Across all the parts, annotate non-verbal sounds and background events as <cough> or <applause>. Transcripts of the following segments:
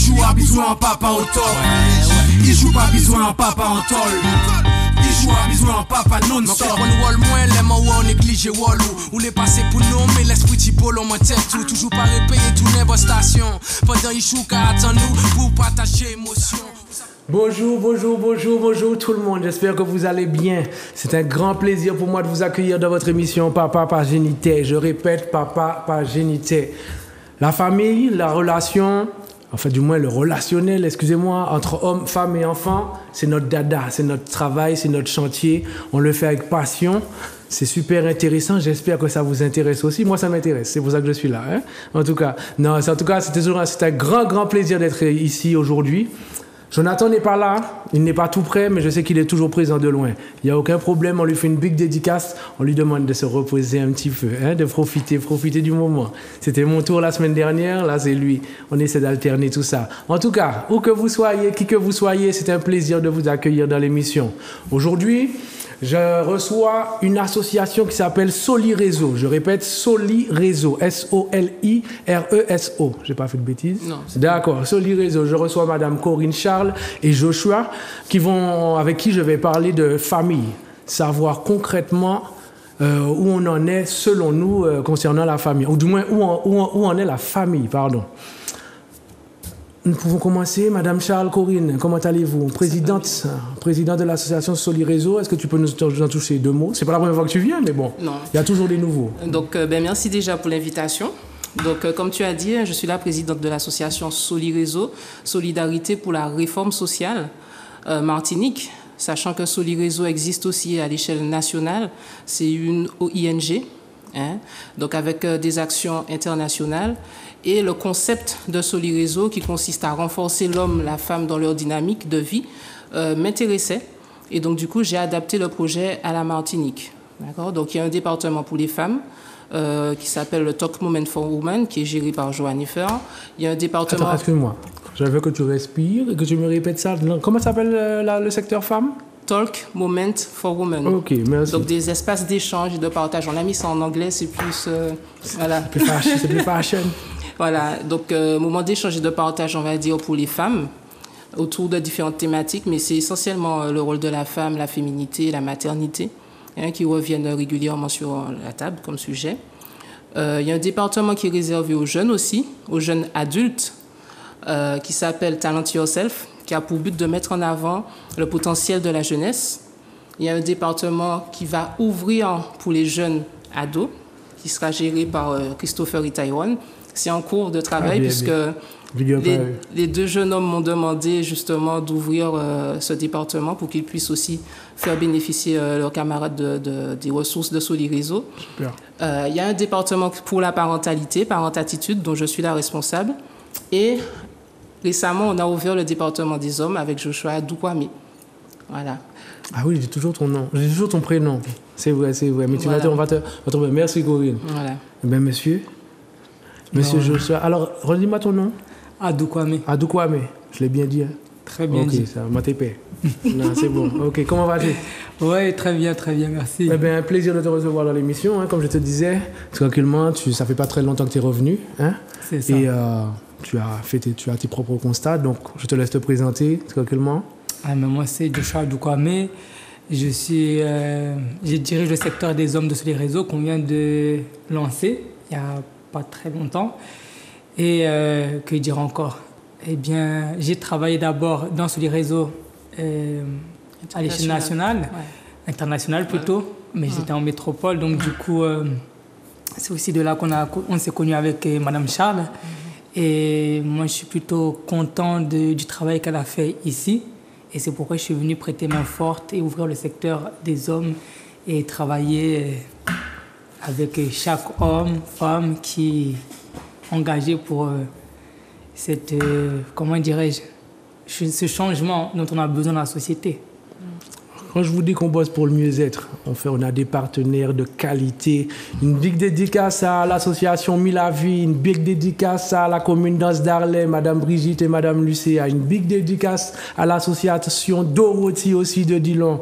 joue à bisou en papa au top. Il joue pas bisou en papa en tol. Il joue à bisou en papa non-stop. on wall moins les mots on néglige wall ou les passer pour nous mais l'esprit typo l'on tête tout toujours pas repayer tout les station pendant il joue qu'à nous pour partager émotion. Bonjour, bonjour, bonjour, bonjour tout le monde. J'espère que vous allez bien. C'est un grand plaisir pour moi de vous accueillir dans votre émission Papa par génité. Je répète, Papa par génité. La famille, la relation, en fait du moins le relationnel, excusez-moi, entre hommes, femmes et enfants, c'est notre dada, c'est notre travail, c'est notre chantier. On le fait avec passion. C'est super intéressant. J'espère que ça vous intéresse aussi. Moi, ça m'intéresse. C'est pour ça que je suis là. Hein. En tout cas, non, en tout cas, c'est un grand, grand plaisir d'être ici aujourd'hui. Jonathan n'est pas là, il n'est pas tout prêt, mais je sais qu'il est toujours présent de loin. Il n'y a aucun problème, on lui fait une big dédicace, on lui demande de se reposer un petit peu, hein, de profiter, profiter du moment. C'était mon tour la semaine dernière, là c'est lui. On essaie d'alterner tout ça. En tout cas, où que vous soyez, qui que vous soyez, c'est un plaisir de vous accueillir dans l'émission. Aujourd'hui, je reçois une association qui s'appelle Soli Réseau. Je répète, Soli Réseau. S-O-L-I-R-E-S-O. J'ai pas fait de bêtises Non. D'accord, Soli Réseau. Je reçois Madame Corinne Charles et Joshua qui vont, avec qui je vais parler de famille. Savoir concrètement euh, où on en est selon nous euh, concernant la famille. Ou du moins où, où en est la famille, pardon. Nous pouvons commencer. Madame Charles Corinne, comment allez-vous? Présidente, présidente de l'association Soli Réseau, est-ce que tu peux nous en toucher deux mots? C'est pas la première fois que tu viens, mais bon, non. il y a toujours des nouveaux. Donc, euh, ben, merci déjà pour l'invitation. Donc, euh, comme tu as dit, je suis la présidente de l'association Soli Réseau, Solidarité pour la réforme sociale euh, Martinique, sachant que Soli Réseau existe aussi à l'échelle nationale. C'est une OING, hein, donc avec des actions internationales. Et le concept de Réseau, qui consiste à renforcer l'homme, la femme dans leur dynamique de vie, euh, m'intéressait. Et donc, du coup, j'ai adapté le projet à la Martinique. D'accord? Donc, il y a un département pour les femmes euh, qui s'appelle le Talk Moment for Women, qui est géré par Joanne Il y a un département. Attends, excuse-moi. Je veux que tu respires et que tu me répètes ça. Comment s'appelle euh, le secteur femme? Talk Moment for Women. Ok, merci. Donc des espaces d'échange et de partage. On a mis ça en anglais, c'est plus. voilà. C'est plus <laughs> fashion. Voilà, donc euh, moment d'échange et de partage, on va dire, pour les femmes autour de différentes thématiques, mais c'est essentiellement euh, le rôle de la femme, la féminité, la maternité, hein, qui reviennent régulièrement sur la table comme sujet. Euh, il y a un département qui est réservé aux jeunes aussi, aux jeunes adultes, qui s'appelle Talent Yourself, qui a pour but de mettre en avant le potentiel de la jeunesse. Il y a un département qui va ouvrir pour les jeunes ados, qui sera géré par Christopher et Taiwan, c'est en cours de travail ah, puisque les, deux jeunes hommes m'ont demandé justement d'ouvrir euh, ce département pour qu'ils puissent aussi faire bénéficier euh, leurs camarades de, des ressources de Solirizo. Euh, il y a un département pour la parentalité, parentattitude, dont je suis la responsable. Et récemment, on a ouvert le département des hommes avec Joshua Doukwame. Voilà. Ah oui, j'ai toujours ton nom, j'ai toujours ton prénom. C'est vrai, c'est vrai. Mais tu vas te, on va te, Merci Corinne. Voilà. Eh bien, monsieur, Monsieur Joshua. Alors, redis-moi ton nom. Adoukwame. Adoukwame. Je l'ai bien dit. Hein? Très bien dit. Ok, ça m'a non, c'est bon. Ok, comment vas-tu? <laughs> Oui, très bien, très bien, merci. Eh bien, un plaisir de te recevoir dans l'émission. Hein. Comme je te disais, tranquillement, tu, ça fait pas très longtemps que tu es revenu. Hein? C'est ça. Et euh, tu, as fait tes, tu as tes propres constats. Donc, je te laisse te présenter tranquillement. Ah, mais moi, c'est Joshua Adoukwame. Je, suis, euh, je dirige le secteur des hommes de ce réseau qu'on vient de lancer il y a pas très longtemps. Et euh, que dire encore? Eh bien, j'ai travaillé d'abord dans ce réseau euh, à l'échelle nationale, internationale plutôt, mais j'étais en métropole, donc du coup, euh, c'est aussi de là qu'on on s'est connu avec Madame Charles. Mhm. Et moi, je suis plutôt content de, du travail qu'elle a fait ici. Et c'est pourquoi je suis venu prêter main forte et ouvrir le secteur des hommes et travailler avec chaque homme, femme qui est engagé pour euh, cette, euh, comment dirais-je, ce changement dont on a besoin dans la société. Quand je vous dis qu'on bosse pour le mieux-être, on, on a des partenaires de qualité. Une big dédicace à l'association Milavi, une big dédicace à la commune d'Anse d'Arlem, Madame Brigitte et Madame Lucéa, une big dédicace à l'association Dorothy aussi de Dillon.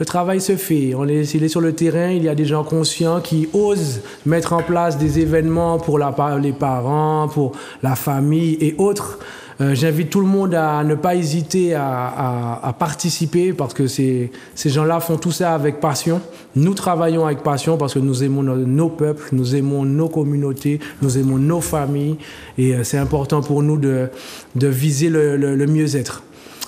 Le travail se fait. On est, il est sur le terrain, il y a des gens conscients qui osent mettre en place des événements pour les parents, pour la famille et autres. Euh, J'invite tout le monde à ne pas hésiter à, participer parce que ces, gens-là font tout ça avec passion. Nous travaillons avec passion parce que nous aimons nos, peuples, nous aimons nos communautés, nous aimons nos familles et euh, c'est important pour nous de, viser le mieux-être.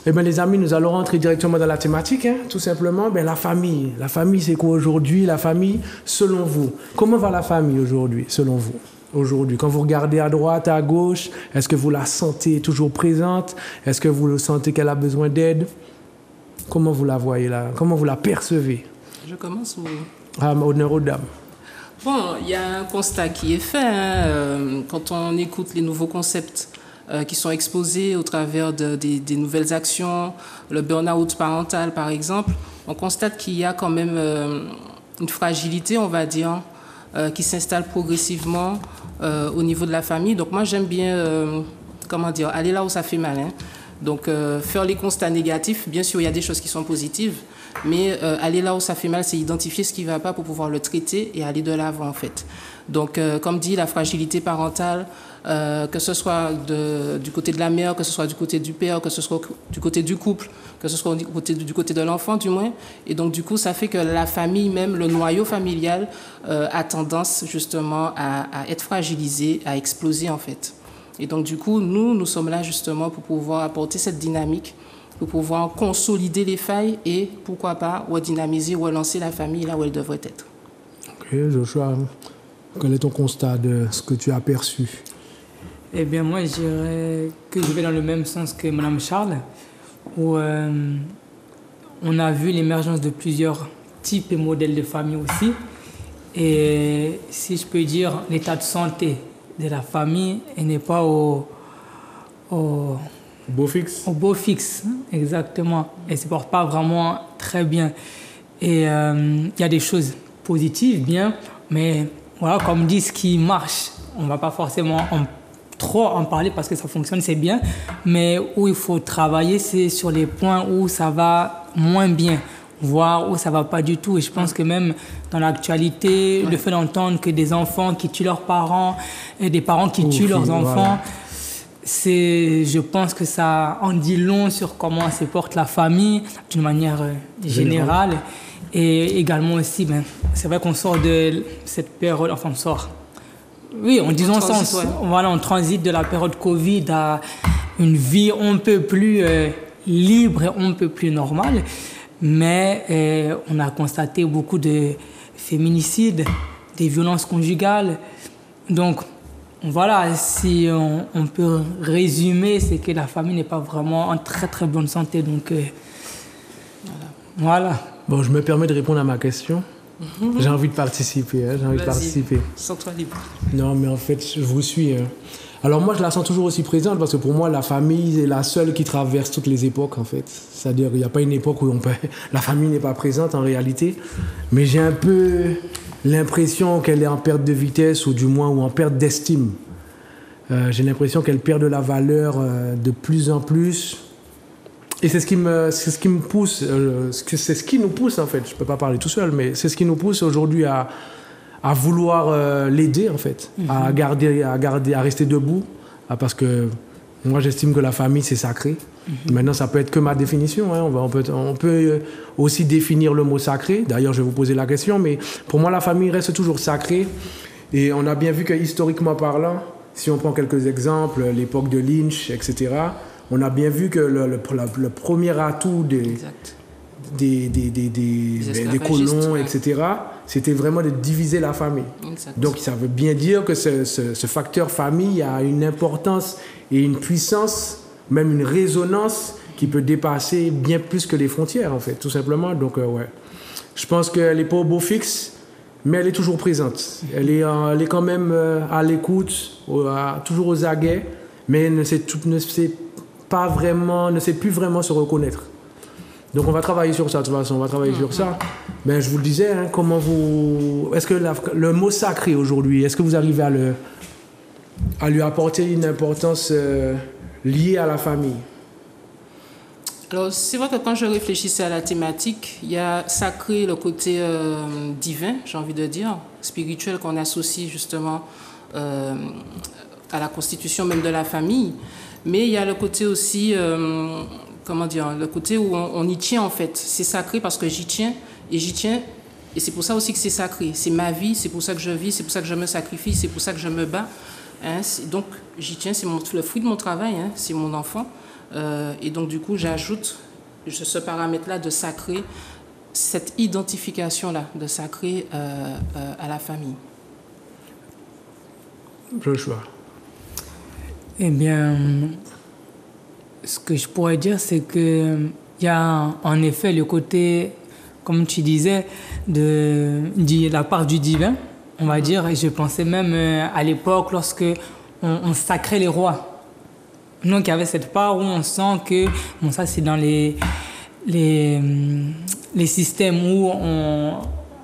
Eh bien, les amis, nous allons rentrer directement dans la thématique, hein, tout simplement. Ben, la famille. La famille, c'est quoi aujourd'hui La famille, selon vous? Comment va la famille aujourd'hui, selon vous? Aujourd'hui, quand vous regardez à droite, à gauche, est-ce que vous la sentez toujours présente? Est-ce que vous le sentez qu'elle a besoin d'aide? Comment vous la voyez là? Comment vous la percevez? Je commence ou... Ah, honneur aux dames. Bon, il y a un constat qui est fait hein, euh, quand on écoute les nouveaux concepts euh, qui sont exposés au travers de- des, nouvelles actions, le burn-out parental par exemple, on constate qu'il y a quand même euh, une fragilité, on va dire, euh, qui s'installe progressivement au niveau de la famille. Donc moi j'aime bien, comment dire, aller là où ça fait mal. hein. Donc faire les constats négatifs, bien sûr il y a des choses qui sont positives, mais euh, aller là où ça fait mal, c'est identifier ce qui ne va pas pour pouvoir le traiter et aller de l'avant en fait. Donc euh, comme dit, la fragilité parentale, euh, que ce soit du côté de la mère, que ce soit du côté du père, que ce soit du côté du couple, que ce soit du côté, de l'enfant du moins. Et donc du coup, ça fait que la famille même, le noyau familial, a tendance justement à être fragilisé, à exploser en fait. Et donc du coup, nous, nous sommes là justement pour pouvoir apporter cette dynamique, pour pouvoir consolider les failles et pourquoi pas redynamiser, relancer la famille là où elle devrait être. Ok, Joshua, quel est ton constat de ce que tu as perçu? Eh bien, moi, je dirais que je vais dans le même sens que Madame Charles, où euh, on a vu l'émergence de plusieurs types et modèles de famille aussi. Et si je peux dire, l'état de santé de la famille n'est pas au, au, Beau fixe au beau fixe, exactement. Et ne se porte pas vraiment très bien. Et euh, il y a des choses positives, bien, mais voilà, comme dit, ce qui marche, on ne va pas forcément en- trop en parler parce que ça fonctionne, c'est bien, mais où il faut travailler, c'est sur les points où ça va moins bien, voire où ça va pas du tout. Et je pense que même dans l'actualité, le fait d'entendre que des enfants qui tuent leurs parents et des parents qui Ouf, tuent leurs voilà. C'est, je pense que ça en dit long sur comment se porte la famille d'une manière euh, générale. Et également aussi, ben, c'est vrai qu'on sort de cette période, enfin on sort. Oui, en disant ça, on, ouais. voilà, on transite de la période Covid à une vie on peut plus euh, libre et on peut plus normale. Mais euh, on a constaté beaucoup de féminicides, des violences conjugales. Donc, voilà, si on, on peut résumer, c'est que la famille n'est pas vraiment en très très bonne santé. Donc, euh, voilà. Bon, je me permets de répondre à ma question. J'ai envie de participer, hein, j'ai envie de participer. Sens-toi libre. Non, mais en fait, je vous suis. hein. Alors moi, je la sens toujours aussi présente parce que pour moi, la famille est la seule qui traverse toutes les époques, en fait. C'est-à-dire qu'il n'y a pas une époque où on peut... <laughs> la famille n'est pas présente en réalité. Mais j'ai un peu l'impression qu'elle est en perte de vitesse ou du moins ou en perte d'estime. Euh, j'ai l'impression qu'elle perd de la valeur euh, de plus en plus. Et c'est ce qui me, c'est ce qui me pousse, euh, c'est ce qui nous pousse en fait. Je peux pas parler tout seul, mais c'est ce qui nous pousse aujourd'hui à, à vouloir euh, l'aider en fait, à garder, à garder, à rester debout, parce que moi j'estime que la famille c'est sacré. Maintenant ça peut être que ma définition. hein. On, va, on peut, on peut euh, aussi définir le mot sacré. D'ailleurs je vais vous poser la question, mais pour moi la famille reste toujours sacrée. Et on a bien vu que historiquement parlant, si on prend quelques exemples, l'époque de Lynch, etc. On a bien vu que le, le- la- le premier atout des, des, des, des, colons, ouais. etc., c'était vraiment de diviser la famille. Exact. Donc ça veut bien dire que ce, ce- ce facteur famille a une importance et une puissance, même une résonance qui peut dépasser bien plus que les frontières, en fait, tout simplement. Donc, euh, ouais. Je pense qu'elle n'est pas au beau fixe, mais elle est toujours présente. Elle est, euh, elle est quand même euh, à l'écoute, toujours aux aguets, mais elle ne sait, tout, ne sait pas vraiment, ne sait plus vraiment se reconnaître. Donc on va travailler sur ça de toute façon, on va travailler sur ça. Ben, je vous le disais, hein, comment vous... Est-ce que la- le mot sacré aujourd'hui, est-ce que vous arrivez à, le, à lui apporter une importance euh, liée à la famille? Alors, c'est vrai que quand je réfléchissais à la thématique, il y a sacré le côté euh, divin, j'ai envie de dire, spirituel qu'on associe justement euh, à la constitution même de la famille. Mais il y a le côté aussi, comment dire, le côté où on, y tient en fait. C'est sacré parce que j'y tiens et j'y tiens. Et c'est pour ça aussi que c'est sacré. C'est ma vie, c'est pour ça que je vis, c'est pour ça que je me sacrifie, c'est pour ça que je me bats. Hein. donc j'y tiens, c'est le fruit de mon travail, hein. c'est mon enfant. Euh, et donc du coup, j'ajoute ce paramètre-là de sacré, cette identification-là de sacré euh, à la famille. Eh bien, ce que je pourrais dire, c'est qu'il y a en effet le côté, comme tu disais, de, de la part du divin, on va dire. Et je pensais même euh, à l'époque lorsque on, sacrait les rois. Donc il y avait cette part où on sent que, bon ça c'est dans les, les, les systèmes où on,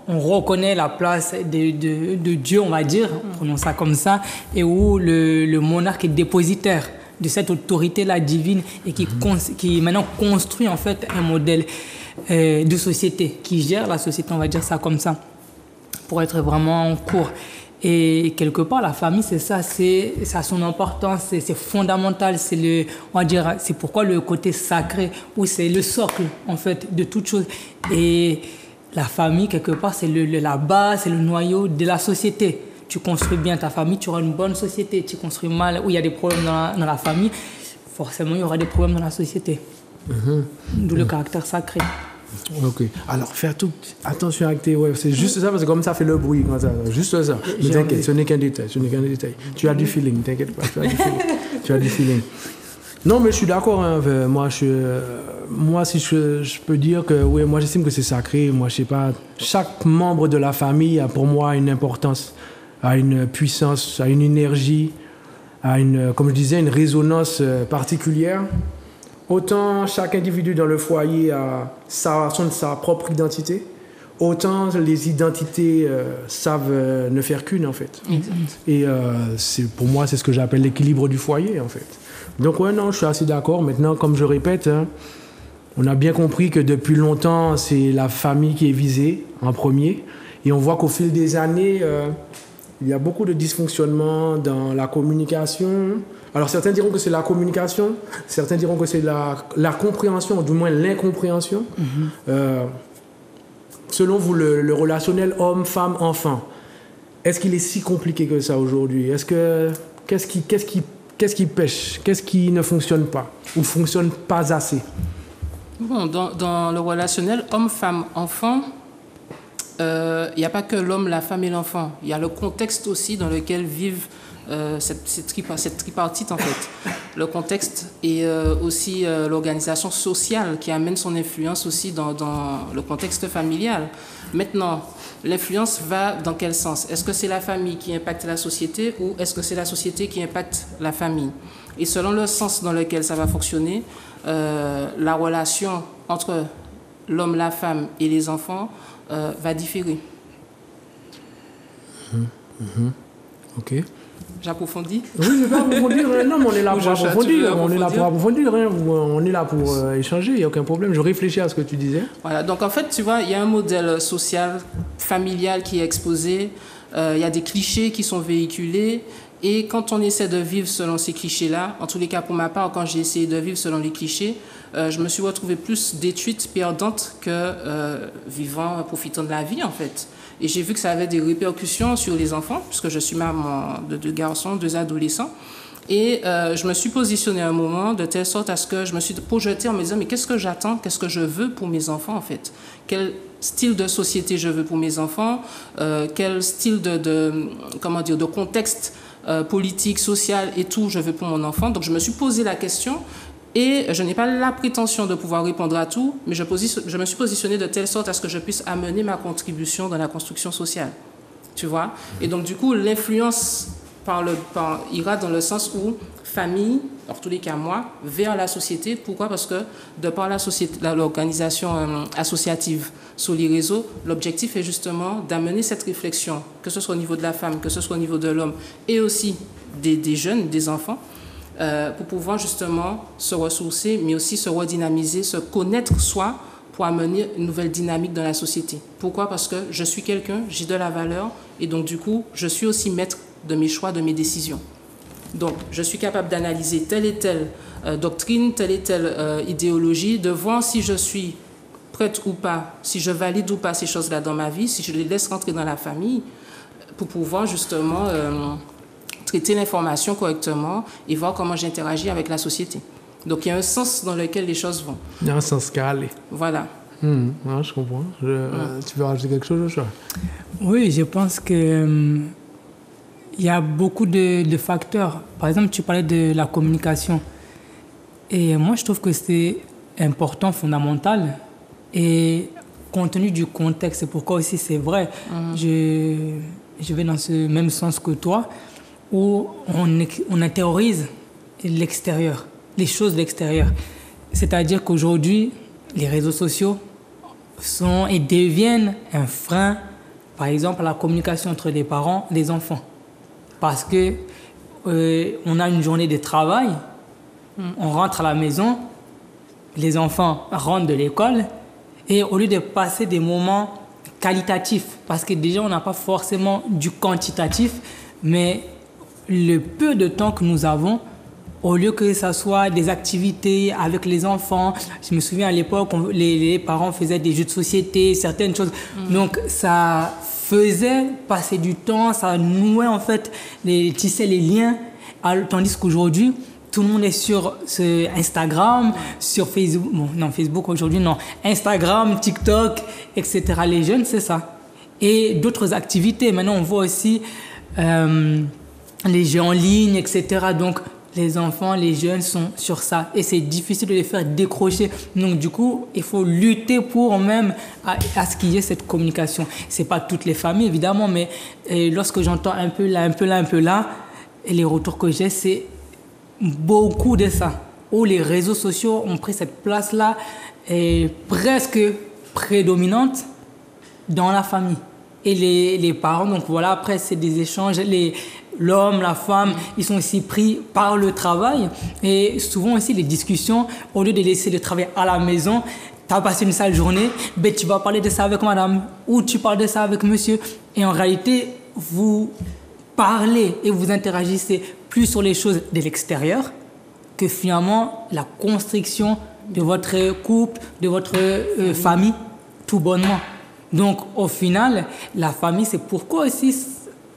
on reconnaît la place de, de, de, Dieu, on va dire, prenons ça comme ça, et où le, le monarque est dépositaire de cette autorité-là divine et qui, qui maintenant construit en fait un modèle euh, de société, qui gère la société, on va dire ça comme ça, pour être vraiment en cours. Et quelque part, la famille, c'est ça, c'est ça a son importance, c'est fondamental, c'est le, on va dire, c'est pourquoi le côté sacré, ou c'est le socle en fait de toute chose. Et la famille, quelque part, c'est le, la base, c'est le noyau de la société. Tu construis bien ta famille, tu auras une bonne société. Tu construis mal, où il y a des problèmes dans la, famille, forcément, il y aura des problèmes dans la société. Mhm. D'où le caractère sacré. Ok. Alors, faire tout. Attention avec tes ouais, C'est juste ça, parce que comme ça fait le bruit. Comme ça. Juste ça. Mais t'inquiète, ce n'est qu'un détail. Ce n'est qu'un détail. Tu as du feeling, t'inquiète pas. Tu as du feeling. tu as du feeling. Non, mais je suis d'accord. Hein, moi, je, moi, si je, je, peux dire que, oui, moi, j'estime que c'est sacré. Moi, je sais pas. Chaque membre de la famille a pour moi une importance, a une puissance, a une énergie, a une, comme je disais, une résonance euh, particulière. Autant chaque individu dans le foyer a sa, son, sa propre identité, autant les identités euh, savent euh, ne faire qu'une en fait. Et c'est pour moi, c'est ce que j'appelle l'équilibre du foyer en fait. Donc ouais, non, je suis assez d'accord. Maintenant, comme je répète, hein, on a bien compris que depuis longtemps, c'est la famille qui est visée en premier. Et on voit qu'au fil des années, il y a beaucoup de dysfonctionnements dans la communication. Alors certains diront que c'est la communication, certains diront que c'est la, la, compréhension, ou du moins l'incompréhension. Mm-hmm. Euh, selon vous, le, le relationnel homme, femme, enfant, est-ce qu'il est si compliqué que ça aujourd'hui? Est-ce que qu'est-ce qui, qu'est-ce qui Qu'est-ce qui pêche? Qu'est-ce qui ne fonctionne pas Ou fonctionne pas assez? Bon, dans, le relationnel homme, femme, enfant, il euh, n'y a pas que l'homme, la femme et l'enfant. Il y a le contexte aussi dans lequel vivent euh, cette, tripartite en fait. Le contexte et euh, aussi l'organisation sociale qui amène son influence aussi dans, le contexte familial. Maintenant, l'influence va dans quel sens? Est-ce que c'est la famille qui impacte la société ou est-ce que c'est la société qui impacte la famille? Et selon le sens dans lequel ça va fonctionner, euh, la relation entre l'homme, la femme et les enfants euh, va différer. Mmh, mmh. Ok. J'approfondis Oui, je vais approfondir. non, mais on est là pour approfondir. On est là pour approfondir. Hein. On est là pour euh, échanger. Il n'y a aucun problème. Je réfléchis à ce que tu disais. Voilà. Donc, en fait, tu vois, il y a un modèle social, familial qui est exposé. Euh, il y a des clichés qui sont véhiculés. Et quand on essaie de vivre selon ces clichés-là, en tous les cas pour ma part, quand j'ai essayé de vivre selon les clichés, euh, je me suis retrouvée plus détruite, perdante que vivant, profitant de la vie en fait. Et j'ai vu que ça avait des répercussions sur les enfants, puisque je suis maman de deux garçons, deux adolescents. Et euh, je me suis positionnée à un moment de telle sorte à ce que je me suis projetée en me disant, mais qu'est-ce que j'attends, qu'est-ce que je veux pour mes enfants en fait? Quel style de société je veux pour mes enfants? Euh, Quel style de, comment dire, de contexte euh, politique, social et tout je veux pour mon enfant? Donc je me suis posé la question et je n'ai pas la prétention de pouvoir répondre à tout, mais je, me suis positionnée de telle sorte à ce que je puisse amener ma contribution dans la construction sociale. Tu vois? Et donc, du coup, l'influence par ira dans le sens où famille, en tous les cas moi, vers la société. Pourquoi? Parce que de par l'organisation euh, associative sur les réseaux, l'objectif est justement d'amener cette réflexion, que ce soit au niveau de la femme, que ce soit au niveau de l'homme, et aussi des jeunes, des enfants, euh, pour pouvoir justement se ressourcer, mais aussi se redynamiser, se connaître soi pour amener une nouvelle dynamique dans la société. Pourquoi? Parce que je suis quelqu'un, j'ai de la valeur, et donc du coup, je suis aussi maître de mes choix, de mes décisions. Donc, je suis capable d'analyser telle et telle euh, doctrine, telle et telle euh, idéologie, de voir si je suis prête ou pas, si je valide ou pas ces choses-là dans ma vie, si je les laisse rentrer dans la famille, pour pouvoir justement traiter l'information correctement et voir comment j'interagis avec la société. Donc il y a un sens dans lequel les choses vont. Il y a un sens calé. Voilà. Hmm, ouais, je comprends. Je- euh, Tu veux rajouter quelque chose, Joshua? Oui, je pense que hum, il y a beaucoup de, de facteurs. Par exemple, tu parlais de la communication. Et moi, je trouve que c'est important, fondamental. Et compte tenu du contexte, c'est pourquoi aussi c'est vrai. Je, je vais dans ce même sens que toi, où on, on intériorise l'extérieur, les choses de l'extérieur. C'est-à-dire qu'aujourd'hui, les réseaux sociaux sont et deviennent un frein, par exemple, à la communication entre les parents et les enfants. Parce que euh, on a une journée de travail, on rentre à la maison, les enfants rentrent de l'école, et au lieu de passer des moments qualitatifs, parce que déjà on n'a pas forcément du quantitatif, mais le peu de temps que nous avons, au lieu que ça soit des activités avec les enfants, je me souviens à l'époque, les, les parents faisaient des jeux de société, certaines choses. Donc ça faisait passer du temps, ça nouait en fait, les, tissait les liens, tandis qu'aujourd'hui, tout le monde est sur ce Instagram, sur Facebook, bon, non, Facebook aujourd'hui, non, Instagram, TikTok, etc. Les jeunes, c'est ça. Et d'autres activités. Maintenant, on voit aussi euh, les jeux en ligne, etc. Donc, les enfants, les jeunes sont sur ça. Et c'est difficile de les faire décrocher. Donc, du coup, il faut lutter pour même à, à ce qu'il y ait cette communication. C'est pas toutes les familles, évidemment, mais lorsque j'entends un peu là, un peu là, un peu là, et les retours que j'ai, c'est beaucoup de ça. Où les réseaux sociaux ont pris cette place-là, et presque prédominante dans la famille. Et les, les parents, donc voilà, après, c'est des échanges. Les, l'homme, la femme, ils sont aussi pris par le travail. Et souvent aussi, les discussions, au lieu de laisser le travail à la maison, tu as passé une sale journée, ben, tu vas parler de ça avec madame, ou tu parles de ça avec monsieur. Et en réalité, vous parlez et vous interagissez plus sur les choses de l'extérieur que finalement la construction de votre couple, de votre euh, famille, tout bonnement. Donc au final, la famille, c'est pourquoi aussi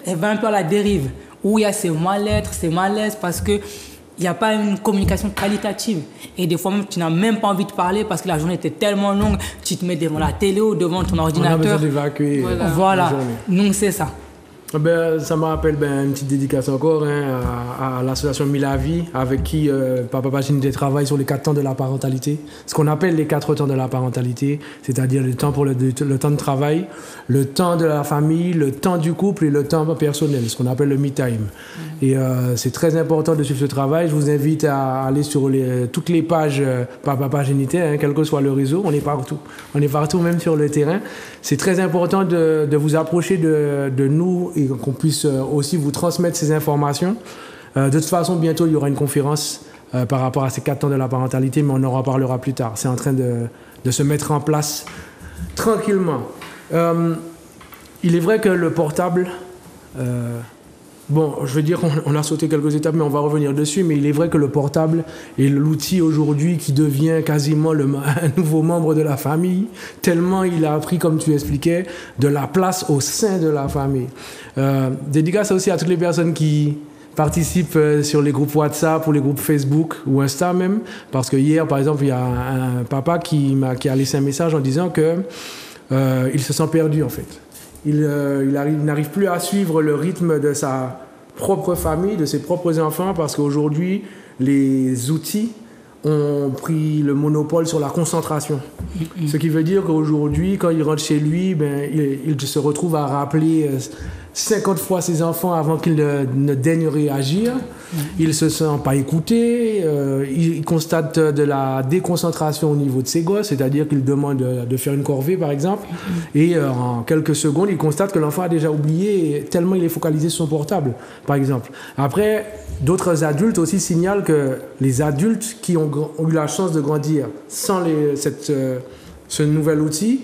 elle va un peu à la dérive, où il y a ces mal-être, ces malaises, parce que il n'y a pas une communication qualitative. Et des fois même, tu n'as même pas envie de parler parce que la journée était tellement longue, tu te mets devant la télé ou devant ton On a ordinateur. besoin d'évacuer. Voilà, journée. donc c'est ça. Ben, ça me rappelle ben, une petite dédicace encore hein, à, à l'association Milavi, avec qui euh, Papa Paginité travaille sur les quatre temps de la parentalité. Ce qu'on appelle les quatre temps de la parentalité, c'est-à-dire le temps pour le, temps de travail, le temps de la famille, le temps du couple et le temps personnel, ce qu'on appelle le me time. Et euh, c'est très important de suivre ce travail. Je vous invite à aller sur toutes les pages euh, Papa Paginité, hein, quel que soit le réseau. On est partout. On est partout, même sur le terrain. C'est très important de, vous approcher de, nous qu'on puisse euh, aussi vous transmettre ces informations. Euh, de toute façon, bientôt, il y aura une conférence euh, par rapport à ces quatre temps de la parentalité, mais on en reparlera plus tard. C'est en train de, se mettre en place tranquillement. Il est vrai que le portable, bon, je veux dire, on, a sauté quelques étapes, mais on va revenir dessus, mais il est vrai que le portable est l'outil aujourd'hui qui devient quasiment le, <laughs> un nouveau membre de la famille, tellement il a pris, comme tu expliquais, de la place au sein de la famille. Euh, dédicace aussi à toutes les personnes qui participent euh, sur les groupes WhatsApp ou les groupes Facebook ou Insta même, parce que hier, par exemple, il y a un, papa qui, m'a, qui a laissé un message en disant que euh, se sent perdu en fait. Il, euh, il, n'arrive plus à suivre le rythme de sa propre famille, de ses propres enfants, parce qu'aujourd'hui, les outils ont pris le monopole sur la concentration. Ce qui veut dire qu'aujourd'hui, quand il rentre chez lui, ben, il, il se retrouve à rappeler euh, 50 fois ses enfants avant qu'ils ne, ne daignent réagir. Il se sent pas écouté. euh, il, constate de la déconcentration au niveau de ses gosses, c'est-à-dire qu'il demande de, de faire une corvée, par exemple. Et euh, en quelques secondes, il constate que l'enfant a déjà oublié tellement il est focalisé sur son portable, par exemple. Après, d'autres adultes aussi signalent que les adultes qui ont, eu la chance de grandir sans les, cette, euh, ce nouvel outil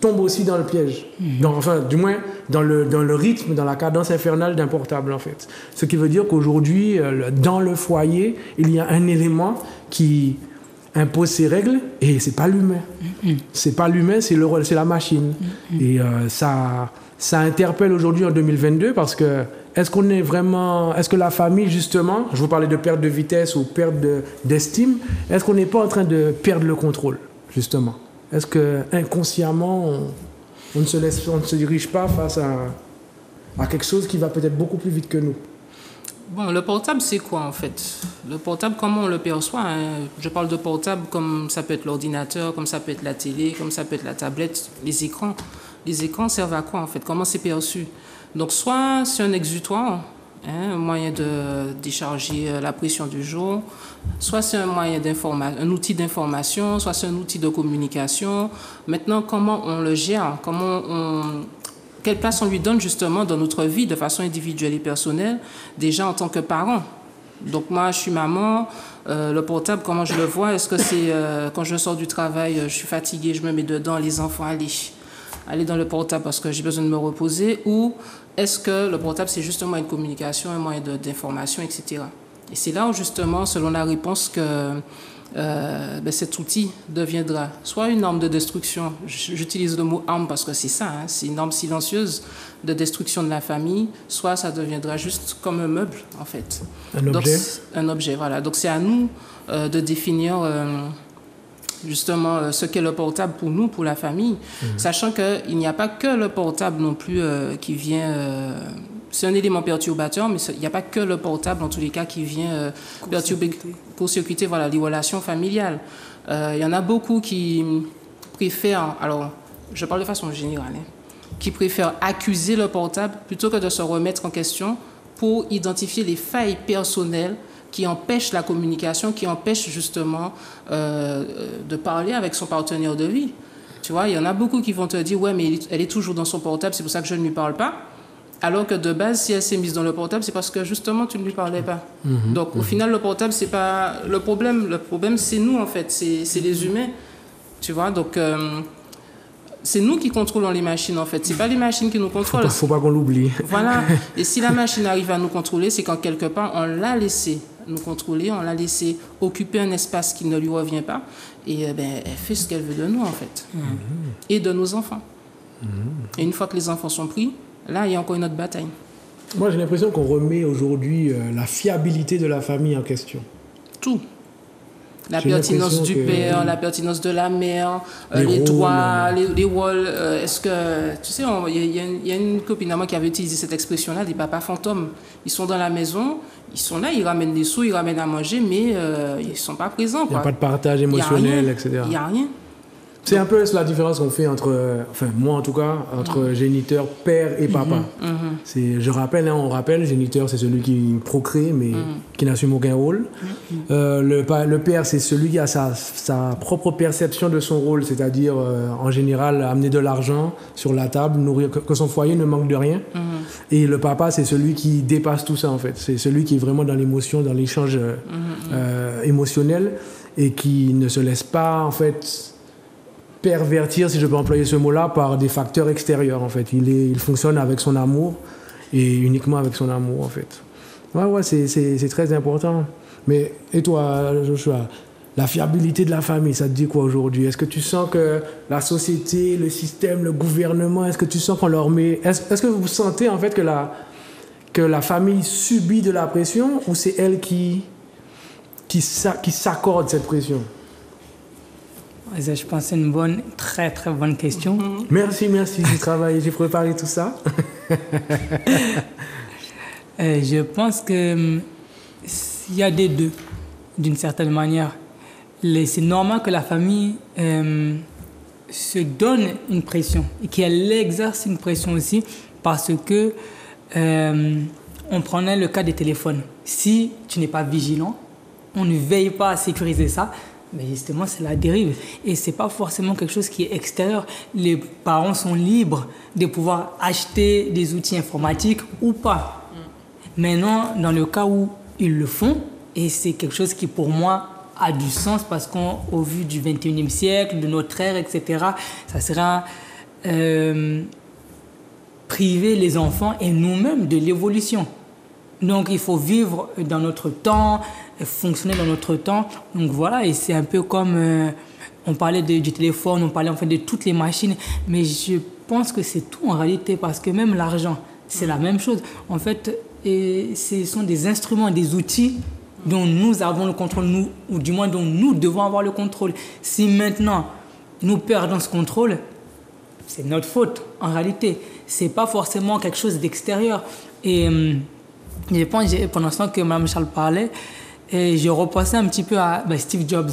tombent aussi dans le piège. Dans- enfin, du moins, dans le, dans le rythme, dans la cadence infernale d'un portable, en fait. Ce qui veut dire qu'aujourd'hui, euh, dans le foyer, il y a un élément qui impose ses règles et c'est pas l'humain. C'est pas l'humain, c'est le, c'est la machine. Et euh, ça, ça interpelle aujourd'hui en 2022 parce que est-ce qu'on est vraiment, est-ce que la famille justement, je vous parlais de perte de vitesse ou perte de- d'estime, est-ce qu'on n'est pas en train de perdre le contrôle justement? Est-ce que inconsciemment on, ne se laisse, on ne se dirige pas face à, à quelque chose qui va peut-être beaucoup plus vite que nous? Bon, le portable, c'est quoi en fait? Le portable, comment on le perçoit hein? Je parle de portable comme ça peut être l'ordinateur, comme ça peut être la télé, comme ça peut être la tablette, les écrans. Les écrans servent à quoi en fait? Comment c'est perçu? Donc, soit c'est un exutoire, hein, un moyen de décharger euh, la pression du jour, soit c'est un moyen un outil d'information, soit c'est un outil de communication. Maintenant, comment on le gère? Comment on quelle place on lui donne justement dans notre vie de façon individuelle et personnelle, déjà en tant que parent? Donc moi, je suis maman, euh, le portable, comment je le vois? Est-ce que c'est euh, quand je sors du travail, je suis fatiguée, je me mets dedans, les enfants, allez, allez dans le portable parce que j'ai besoin de me reposer Ou est-ce que le portable, c'est justement une communication, un moyen d'information, etc. Et c'est là où justement, selon la réponse, que euh, ben, cet outil deviendra soit une arme de destruction, j'utilise le mot arme parce que c'est ça, hein, c'est une arme silencieuse de destruction de la famille, soit ça deviendra juste comme un meuble en fait. Un Donc, objet c'est- Un objet, voilà. Donc c'est à nous euh, de définir euh, justement euh, ce qu'est le portable pour nous, pour la famille, sachant qu'il n'y a pas que le portable non plus euh, qui vient... euh, c'est un élément perturbateur, mais il n'y a pas que le portable, en tous les cas, qui vient euh, perturber, court-circuiter voilà, les relations familiales. Euh, Il y en a beaucoup qui préfèrent, alors je parle de façon générale, hein, qui préfèrent accuser le portable plutôt que de se remettre en question pour identifier les failles personnelles qui empêchent la communication, qui empêchent justement euh, de parler avec son partenaire de vie. Tu vois, il y en a beaucoup qui vont te dire, ouais, mais elle est toujours dans son portable, c'est pour ça que je ne lui parle pas. Alors que de base, si elle s'est mise dans le portable, c'est parce que justement, tu ne lui parlais pas. Donc, au final, le portable, c'est pas le problème. Le problème, c'est nous, en fait. C'est les humains. Tu vois, donc, euh, c'est nous qui contrôlons les machines, en fait. C'est pas les machines qui nous Faut contrôlent. pas, faut pas qu'on l'oublie. Voilà. <laughs> Et si la machine arrive à nous contrôler, c'est quand quelque part on l'a laissé nous contrôler, on l'a laissé occuper un espace qui ne lui revient pas. Et euh, ben, elle fait ce qu'elle veut de nous, en fait. Et de nos enfants. Et une fois que les enfants sont pris, là, il y a encore une autre bataille. Moi, j'ai l'impression qu'on remet aujourd'hui euh, la fiabilité de la famille en question. Tout. La pertinence du que- père, la pertinence de la mère, euh, Les les, droits, les, les rôles. euh, Est-ce que, tu sais, il y, a- il y a une- copine à moi qui avait utilisé cette expression-là, des papas fantômes. Ils sont dans la maison, ils sont là, ils ramènent des sous, ils ramènent à manger, mais euh, ils ne sont pas présents. Il n'y a pas de partage émotionnel, etc. Il n'y a rien. C'est un peu la différence qu'on fait entre, enfin moi en tout cas, entre géniteur, père et papa. Mm-hmm. C'est, je rappelle, hein, on rappelle, géniteur c'est celui qui procrée mais qui n'assume aucun rôle. Euh, le, père c'est celui qui a sa, sa propre perception de son rôle, c'est-à-dire euh, en général amener de l'argent sur la table, nourrir que, que son foyer ne manque de rien. Et le papa c'est celui qui dépasse tout ça en fait. C'est celui qui est vraiment dans l'émotion, dans l'échange euh, émotionnel et qui ne se laisse pas en fait pervertir, si je peux employer ce mot-là, par des facteurs extérieurs, en fait. Il, est, il fonctionne avec son amour et uniquement avec son amour, en fait. Ouais, ouais, c'est- très important. Mais, et toi, Joshua, la fiabilité de la famille, ça te dit quoi aujourd'hui? Est-ce que tu sens que la société, le système, le gouvernement, est-ce que tu sens qu'on leur met... Est-ce que vous sentez, en fait, que la, que la famille subit de la pression ou c'est elle qui, qui qui s'accorde cette pression? Je pense que c'est une bonne, très très bonne question. Merci, merci, j'ai travaillé, j'ai préparé tout ça. <laughs> Euh, je pense que hum, s'il y a des deux, d'une certaine manière. C'est normal que la famille euh, se donne une pression et qu'elle exerce une pression aussi parce que euh, on prenait le cas des téléphones. Si tu n'es pas vigilant, on ne veille pas à sécuriser ça, mais justement c'est la dérive. Et c'est pas forcément quelque chose qui est extérieur. Les parents sont libres de pouvoir acheter des outils informatiques ou pas. Maintenant, dans le cas où ils le font, et c'est quelque chose qui pour moi a du sens parce qu'au vu du 21e siècle, de notre ère, etc., ça sera euh, priver les enfants et nous-mêmes de l'évolution. Donc il faut vivre dans notre temps, fonctionner dans notre temps. Donc voilà, et c'est un peu comme euh, on parlait de, du téléphone, on parlait en fait de toutes les machines, mais je pense que c'est tout en réalité parce que même l'argent, c'est la même chose. En fait, et ce sont des instruments, des outils dont nous avons le contrôle, nous, ou du moins dont nous devons avoir le contrôle. Si maintenant nous perdons ce contrôle, c'est notre faute en réalité. C'est pas forcément quelque chose d'extérieur. Et hum, je pense, pendant ce temps que Mme Charles parlait, et j'ai repensé un petit peu à ben, Steve Jobs.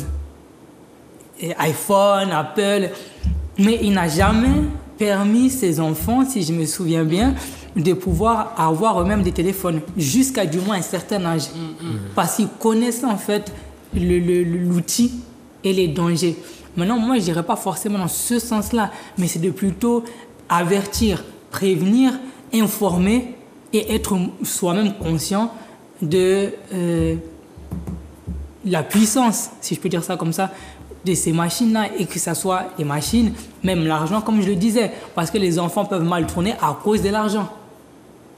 Et iPhone, Apple. Mais il n'a jamais permis ses enfants, si je me souviens bien, de pouvoir avoir eux-mêmes des téléphones jusqu'à du moins un certain âge. Parce qu'ils connaissaient en fait l'outil et les dangers. Maintenant, moi, je dirais pas forcément dans ce sens-là, mais c'est de plutôt avertir, prévenir, informer et être soi-même conscient de euh, la puissance, si je peux dire ça comme ça, de ces machines-là et que ce soit les machines, même l'argent, comme je le disais, parce que les enfants peuvent mal tourner à cause de l'argent.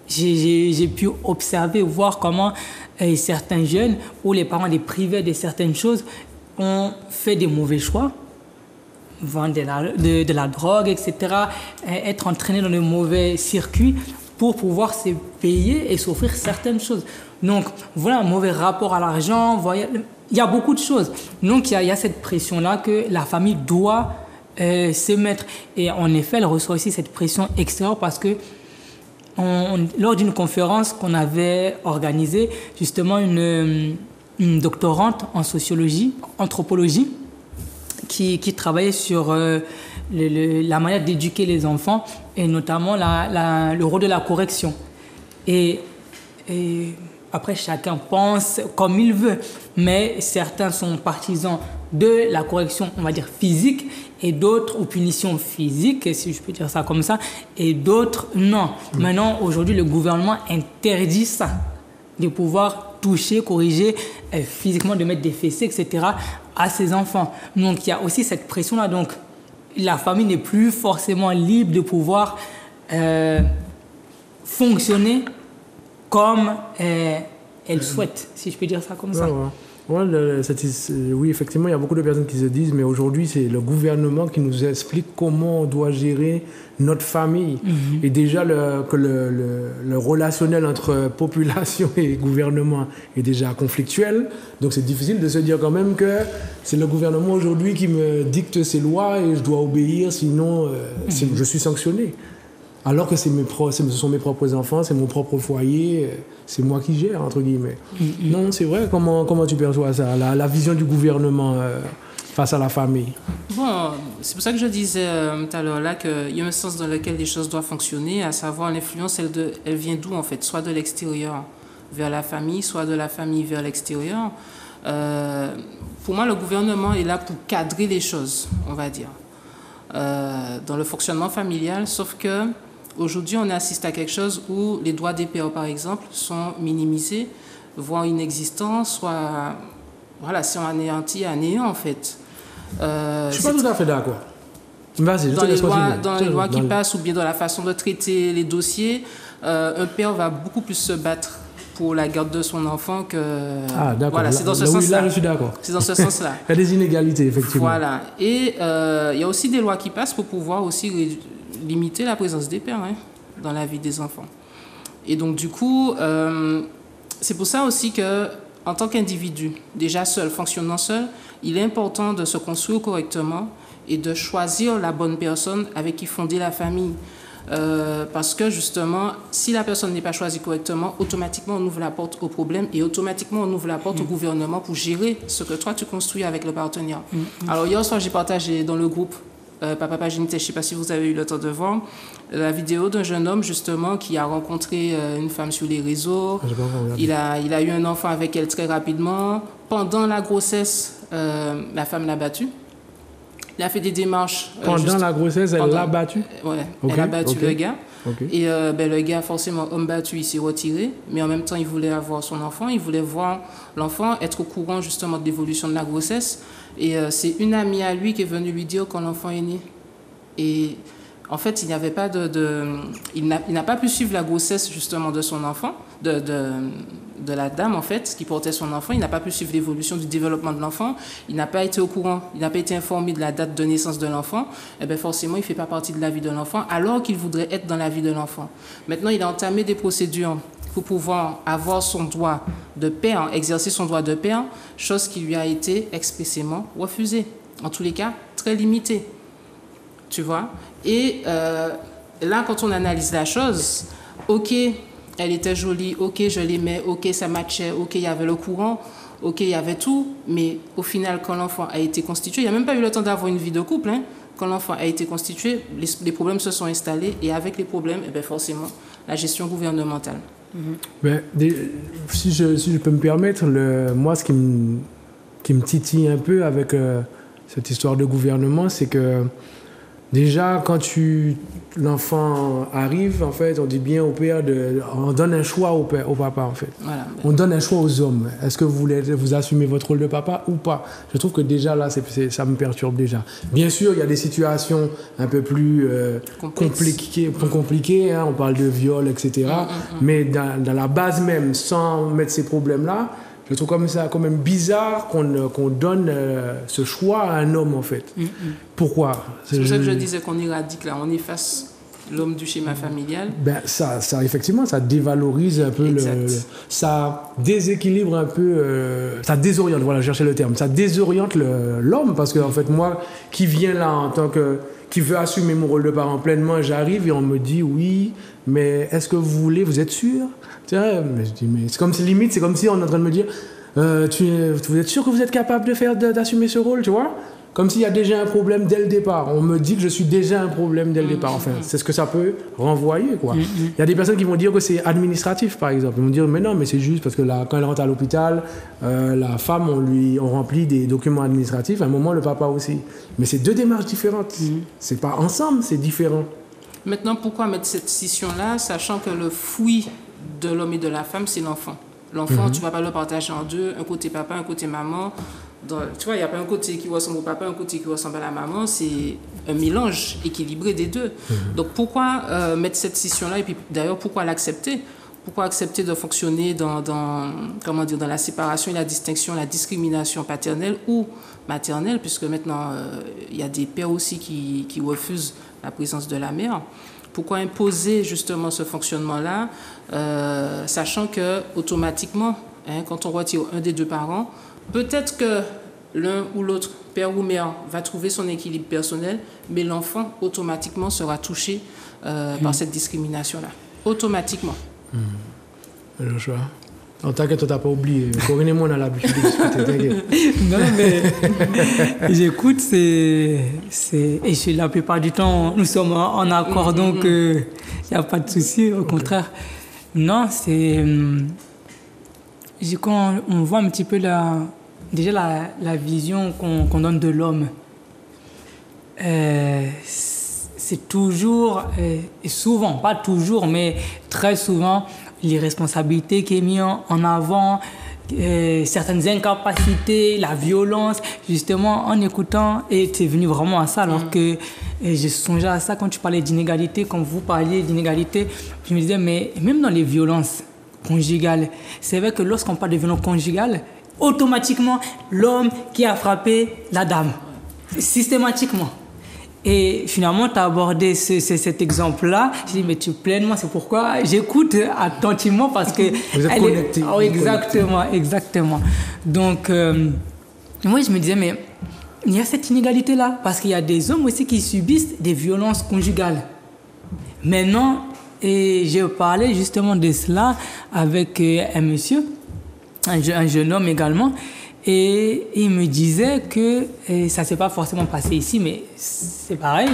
J'ai pu observer, voir comment euh, certains jeunes ou les parents les privés de certaines choses ont fait des mauvais choix, vendre de la, de la drogue, etc., être entraînés dans de mauvais circuits pour pouvoir se payer et s'offrir certaines choses. Donc, voilà un mauvais rapport à l'argent. Il y a beaucoup de choses. Donc, il y a, cette pression-là que la famille doit euh, se mettre. Et en effet, elle reçoit aussi cette pression extérieure parce que lors d'une conférence qu'on avait organisée, justement, une, une, doctorante en sociologie, anthropologie, qui, qui travaillait sur euh, la manière d'éduquer les enfants et notamment la, la, le rôle de la correction. Et, et après, chacun pense comme il veut, mais certains sont partisans de la correction, on va dire physique, et d'autres aux punitions physiques, si je peux dire ça comme ça, et d'autres non. Mmh. Maintenant, aujourd'hui, le gouvernement interdit ça, de pouvoir toucher, corriger euh, physiquement, de mettre des fessées, etc., à ses enfants. Donc, il y a aussi cette pression-là. Donc, la famille n'est plus forcément libre de pouvoir euh, fonctionner comme euh, elle souhaite, si je peux dire ça comme ça. Ouais, ouais. le, oui, effectivement, il y a beaucoup de personnes qui se disent, mais aujourd'hui, c'est le gouvernement qui nous explique comment on doit gérer notre famille. Mm -hmm. Et déjà, le, que le, le, le, relationnel entre <laughs> population et gouvernement est déjà conflictuel. Donc, c'est difficile de se dire quand même que c'est le gouvernement aujourd'hui qui me dicte ces lois et je dois obéir, sinon euh, mm -hmm. je suis sanctionné. Alors que c'est mes pro, ce sont mes propres enfants, c'est mon propre foyer, c'est moi qui gère, entre guillemets. Mm -hmm. Non, c'est vrai. Comment, comment tu perçois ça, la, la vision du gouvernement euh, face à la famille? Bon, c'est pour ça que je disais euh, tout à l'heure là qu'il y a un sens dans lequel les choses doivent fonctionner, à savoir l'influence, elle, de, elle vient d'où en fait? Soit de l'extérieur vers la famille, soit de la famille vers l'extérieur. Euh, pour moi, le gouvernement est là pour cadrer les choses, on va dire, euh, dans le fonctionnement familial, sauf que Aujourd'hui, on assiste à quelque chose où les droits des pères, par exemple, sont minimisés, voire inexistants, soit voilà, sont anéantis à néant, en fait. Euh, Je suis pas tout à fait d'accord. Vas-y, dans les lois, dans les lois qui passent ou bien dans la façon de traiter les dossiers, euh, un père va beaucoup plus se battre pour la garde de son enfant que. Ah, d'accord. Voilà, c'est dans ce là, sens-là. Là, je suis d'accord. C'est dans ce sens-là. <laughs> il y a des inégalités, effectivement. Voilà. Et euh, il y a aussi des lois qui passent pour pouvoir aussi limiter la présence des pères hein, dans la vie des enfants. Et donc, du coup, euh, c'est pour ça aussi que, en tant qu'individu, déjà seul, fonctionnant seul, il est important de se construire correctement et de choisir la bonne personne avec qui fonder la famille. Euh, parce que justement, si la personne n'est pas choisie correctement, automatiquement on ouvre la porte au problème et automatiquement on ouvre la porte mmh. au gouvernement pour gérer ce que toi tu construis avec le partenaire. Mmh. Alors hier soir, j'ai partagé dans le groupe euh, Papa Paginité, je ne sais pas si vous avez eu le temps de voir, la vidéo d'un jeune homme justement qui a rencontré euh, une femme sur les réseaux. Il a, il a eu un enfant avec elle très rapidement. Pendant la grossesse, euh, la femme l'a battu. Il a fait des démarches. Pendant juste, la grossesse, elle l'a battu Ouais, okay, elle a battu okay, le gars. Okay. Et euh, ben, le gars, forcément, homme battu, il s'est retiré. Mais en même temps, il voulait avoir son enfant. Il voulait voir l'enfant, être au courant justement de l'évolution de la grossesse. Et euh, c'est une amie à lui qui est venue lui dire quand l'enfant est né. Et en fait, il n'y avait pas de, de il n'a pas pu suivre la grossesse justement de son enfant, de, de, la dame en fait qui portait son enfant. Il n'a pas pu suivre l'évolution du développement de l'enfant. Il n'a pas été au courant, il n'a pas été informé de la date de naissance de l'enfant. Et eh bien forcément, il fait pas partie de la vie de l'enfant, alors qu'il voudrait être dans la vie de l'enfant. Maintenant, il a entamé des procédures pour pouvoir avoir son droit de père, exercer son droit de père, chose qui lui a été expressément refusée. En tous les cas, très limitée. Tu vois? Et euh, là, quand on analyse la chose, ok, elle était jolie, ok, je l'aimais, ok, ça matchait, ok, il y avait le courant, ok, il y avait tout, mais au final, quand l'enfant a été constitué, il n'y a même pas eu le temps d'avoir une vie de couple, hein. quand l'enfant a été constitué, les, problèmes se sont installés, et avec les problèmes, eh bien forcément, la gestion gouvernementale. Ben, si, je, si, je, peux me permettre, le, moi, ce qui me, qui me titille un peu avec euh, cette histoire de gouvernement, c'est que Déjà, quand tu l'enfant arrive, en fait, on dit bien au père de, on donne un choix au, père, au papa, en fait. On donne un choix aux hommes. Est-ce que vous voulez vous assumer votre rôle de papa ou pas? Je trouve que déjà là, ça me perturbe déjà. Bien sûr, il y a des situations un peu plus euh, compliquées, compliquées hein. on parle de viol, etc. Mm, mm, mm. Mais dans, dans, la base même, sans mettre ces problèmes-là, je trouve comme ça quand même bizarre qu'on euh, donne euh, ce choix à un homme en fait. Mm, mm. Pourquoi? C'est pour ça que je disais qu'on éradique là, on efface l'homme du schéma familial. Ben ça, ça effectivement, ça dévalorise un peu le, ça déséquilibre un peu, euh, ça désoriente. Voilà, je cherchais le terme. Ça désoriente l'homme parce que en fait moi qui viens là en tant que qui veut assumer mon rôle de parent pleinement, j'arrive et on me dit oui, mais est-ce que vous voulez, vous êtes sûr? Mais je dis, mais c'est comme si limite, c'est comme si on est en train de me dire, euh, tu, vous êtes sûr que vous êtes capable de faire, d'assumer ce rôle, tu vois? Comme s'il y a déjà un problème dès le départ. On me dit que je suis déjà un problème dès le départ. Enfin, c'est ce que ça peut renvoyer, quoi. Mm, mm. Il y a des personnes qui vont dire que c'est administratif, par exemple. Ils vont dire, mais non, mais c'est juste parce que là, quand elle rentre à l'hôpital, euh, la femme, on lui, on remplit des documents administratifs. À un moment, le papa aussi. Mais c'est deux démarches différentes. Mm. C'est pas ensemble, c'est différent. Maintenant, pourquoi mettre cette scission-là, sachant que le fouille de l'homme et de la femme, c'est l'enfant. L'enfant, mhm. tu ne vas pas le partager en deux, un côté papa, un côté maman. tu vois, il n'y a pas un côté qui ressemble au papa, un côté qui ressemble à la maman. C'est un mélange équilibré des deux. Mhm. Donc pourquoi euh, mettre cette scission-là? Et puis d'ailleurs, pourquoi l'accepter? Pourquoi accepter de fonctionner dans, comment dire, dans la séparation et la distinction, la discrimination paternelle ou maternelle, puisque maintenant, euh, il y a des pères aussi qui, qui refusent la présence de la mère. Pourquoi imposer justement ce fonctionnement-là, euh, sachant que automatiquement, hein, quand on retire un des deux parents, peut-être que l'un ou l'autre, père ou mère, va trouver son équilibre personnel, mais l'enfant automatiquement sera touché euh, par hmm. cette discrimination-là. Automatiquement. Mmh. Le choix. En tant que tu n'as pas oublié. Corinne et moi, on a l'habitude de discuter. <laughs> non, mais <laughs> j'écoute, c'est, c'est. Et la plupart du temps, nous sommes en accord, donc il mm-hmm. n'y euh, a pas de souci, au contraire. Non, c'est. Quand on voit un petit peu la, déjà la, la vision qu'on, qu'on donne de l'homme, euh, c'est toujours, euh, et souvent, pas toujours, mais très souvent, l'irresponsabilité qui est mise en avant, euh, certaines incapacités, la violence, justement en écoutant, et c'est venu vraiment à ça, alors mm. que je songeais à ça quand tu parlais d'inégalité, quand vous parliez d'inégalité, je me disais, mais même dans les violences conjugales, c'est vrai que lorsqu'on parle de violence conjugale, automatiquement, l'homme qui a frappé la dame, systématiquement. Et finalement, tu as abordé cet exemple-là. Je dis, mais tu pleinement, c'est pourquoi j'écoute attentivement parce que. <laughs> Vous êtes connecté. Oh, exactement, exactement. Donc, euh, moi, je me disais, mais il y a cette inégalité-là parce qu'il y a des hommes aussi qui subissent des violences conjugales. Maintenant, et j'ai parlé justement de cela avec euh, un monsieur, un jeune homme également, et il me disait que, et ça ne s'est pas forcément passé ici, mais c'est pareil,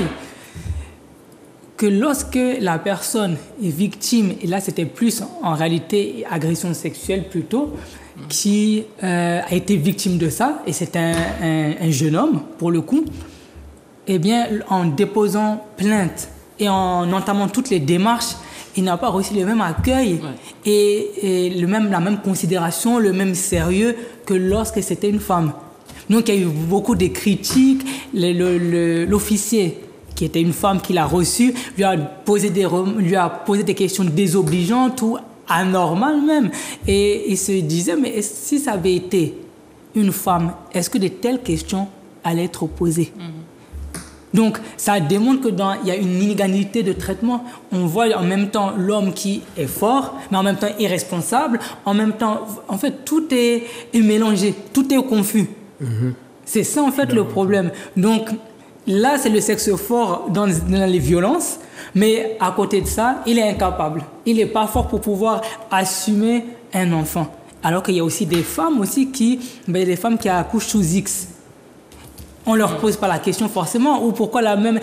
que lorsque la personne est victime, et là c'était plus en réalité agression sexuelle plutôt, qui euh, a été victime de ça, et c'est un, jeune homme pour le coup, eh bien en déposant plainte et en entamant toutes les démarches, il n'a pas reçu le même accueil et, le même, la même considération, le même sérieux que lorsque c'était une femme. Donc il y a eu beaucoup de critiques. L'officier qui était une femme qui l'a reçu, lui a posé des, lui a posé des questions désobligeantes ou anormales même. Et il se disait, mais si ça avait été une femme, est-ce que de telles questions allaient être posées? Mm-hmm. Donc, ça démontre que dans, il y a une inégalité de traitement. On voit en même temps l'homme qui est fort, mais en même temps irresponsable. En même temps, en fait, tout est, mélangé, tout est confus. Mm-hmm. C'est ça, en fait, le problème. Donc, là, c'est le sexe fort dans, les violences, mais à côté de ça, il est incapable. Il n'est pas fort pour pouvoir assumer un enfant. Alors qu'il y a aussi des femmes aussi qui, ben, des femmes qui accouchent sous X. On leur pose pas la question forcément, ou pourquoi la même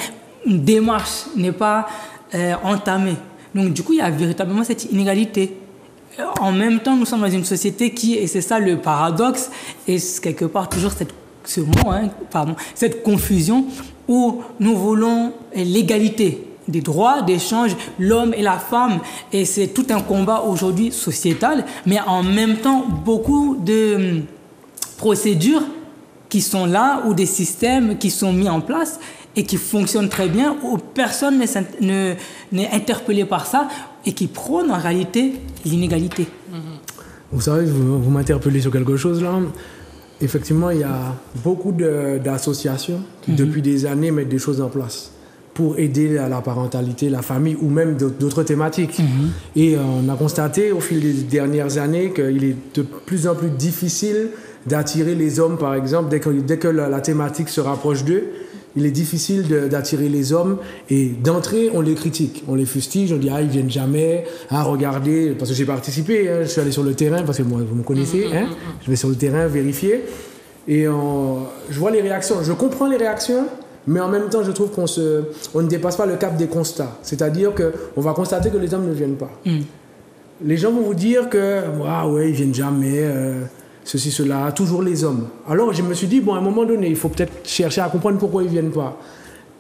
démarche n'est pas euh, entamée. Donc, du coup, il y a véritablement cette inégalité. En même temps, nous sommes dans une société qui, et c'est ça le paradoxe, et quelque part toujours cette ce mot, hein, pardon, cette confusion où nous voulons l'égalité des droits d'échange, l'homme et la femme, et c'est tout un combat aujourd'hui sociétal, mais en même temps beaucoup de hum, procédures qui sont là ou des systèmes qui sont mis en place et qui fonctionnent très bien, où personne n'est interpellé par ça et qui prônent en réalité l'inégalité. Vous savez, vous, vous m'interpellez sur quelque chose là. Effectivement, il y a beaucoup d'associations qui, mhm. depuis des années, mettent des choses en place pour aider à la parentalité, la famille ou même d'autres thématiques. Mhm. Et euh, on a constaté au fil des dernières années qu'il est de plus en plus difficile d'attirer les hommes, par exemple, dès que, dès que la thématique se rapproche d'eux il est difficile d'attirer les hommes et d'entrer, on les critique, on les fustige, on dit ah ils viennent jamais, ah regardez, parce que j'ai participé, hein, je suis allé sur le terrain parce que moi vous me connaissez, mm, mm, hein, mm, je vais sur le terrain vérifier et je vois les réactions, je comprends les réactions, mais en même temps je trouve qu'on se, on ne dépasse pas le cap des constats, c'est-à-dire que on va constater que les hommes ne viennent pas. Les gens vont vous dire que ah ouais ils viennent jamais. Euh, ceci, cela, toujours les hommes. Alors je me suis dit, bon, à un moment donné, il faut peut-être chercher à comprendre pourquoi ils ne viennent pas.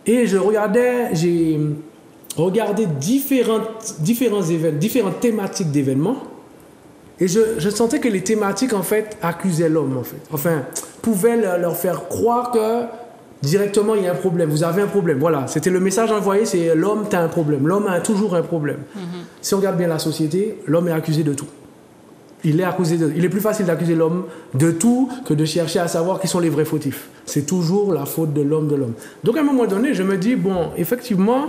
Et je regardais, j'ai regardé différentes, différents événements, différentes thématiques d'événements. Et je, je, sentais que les thématiques, en fait, accusaient l'homme, en fait. Enfin, pouvaient leur faire croire que directement, il y a un problème. Vous avez un problème. Voilà, c'était le message envoyé, c'est l'homme, tu as un problème. L'homme a toujours un problème. Mm-hmm. Si on regarde bien la société, l'homme est accusé de tout il est, accusé il est plus facile d'accuser l'homme de tout que de chercher à savoir qui sont les vrais fautifs. C'est toujours la faute de l'homme de l'homme. Donc à un moment donné, je me dis, bon, effectivement,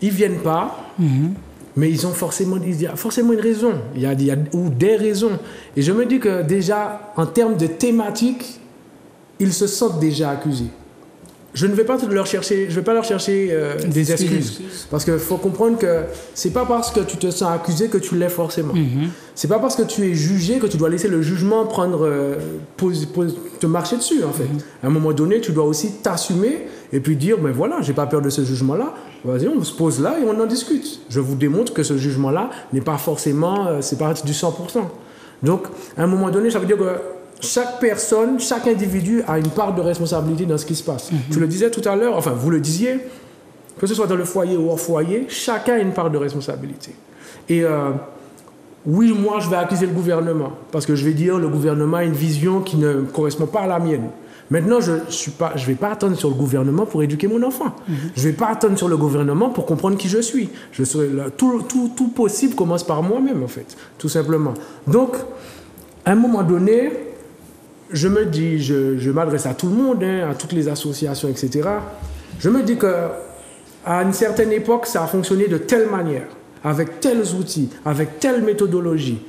ils viennent pas, mhm. mais ils ont forcément, il y a forcément une raison, il y a, ou des raisons. Et je me dis que déjà, en termes de thématique, ils se sentent déjà accusés je ne vais pas leur chercher, je vais pas leur chercher euh, des excuses, parce qu'il faut comprendre que c'est pas parce que tu te sens accusé que tu l'es forcément. Mm-hmm. C'est pas parce que tu es jugé que tu dois laisser le jugement prendre, euh, te marcher dessus en fait. Mm-hmm. À un moment donné, tu dois aussi t'assumer et puis dire, mais ben voilà, j'ai pas peur de ce jugement-là. Vas-y, on se pose là et on en discute. Je vous démontre que ce jugement-là n'est pas forcément, euh, c'est pas du 100%. Donc, à un moment donné, ça veut dire que chaque personne, chaque individu a une part de responsabilité dans ce qui se passe. Mhm. Tu le disais tout à l'heure, enfin vous le disiez, que ce soit dans le foyer ou hors foyer, chacun a une part de responsabilité. Et euh, oui, moi je vais accuser le gouvernement, parce que je vais dire le gouvernement a une vision qui ne correspond pas à la mienne. Maintenant, je ne je vais pas attendre sur le gouvernement pour éduquer mon enfant. Mhm. Je ne vais pas attendre sur le gouvernement pour comprendre qui je suis. Je serai tout, tout, tout possible commence par moi-même, en fait, tout simplement. Donc, à un moment donné, je me dis, je, m'adresse à tout le monde, hein, à toutes les associations, etc. Je me dis que à une certaine époque, ça a fonctionné de telle manière, avec tels outils, avec telle méthodologie.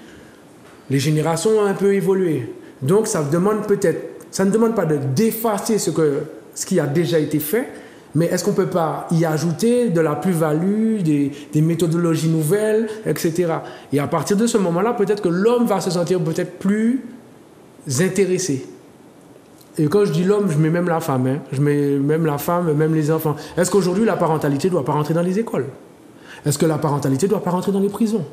Les générations ont un peu évolué. Donc, ça demande peut-être, ça ne demande pas de d'effacer ce, que, ce qui a déjà été fait, mais est-ce qu'on ne peut pas y ajouter de la plus-value, des, méthodologies nouvelles, etc. Et à partir de ce moment-là, peut-être que l'homme va se sentir peut-être plus intéressés. Et quand je dis l'homme, je mets même la femme. Hein. Je mets même la femme, même les enfants. Est-ce qu'aujourd'hui, la parentalité ne doit pas rentrer dans les écoles? Est-ce que la parentalité ne doit pas rentrer dans les prisons?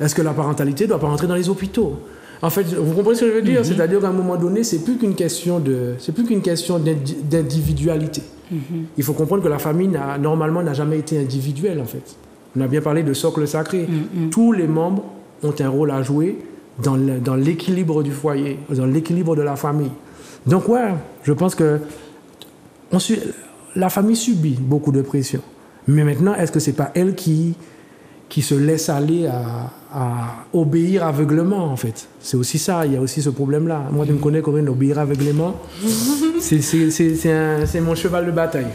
Est-ce que la parentalité ne doit pas rentrer dans les hôpitaux? En fait, vous comprenez ce que je veux dire? Mm-hmm. C'est-à-dire qu'à un moment donné, c'est plus qu'une question de, c'est plus qu'une question d'individualité. Mm-hmm. Il faut comprendre que la famille, normalement, n'a jamais été individuelle, en fait. On a bien parlé de socle sacré. Mm-hmm. Tous les membres ont un rôle à jouer dans l'équilibre du foyer, dans l'équilibre de la famille. Donc ouais, je pense que la famille subit beaucoup de pression. Mais maintenant, est-ce que c'est pas elle qui, qui se laisse aller à, obéir aveuglement, en fait? C'est aussi ça, il y a aussi ce problème-là. Moi, tu me connais, Corinne, obéir un- c'est mon cheval de bataille.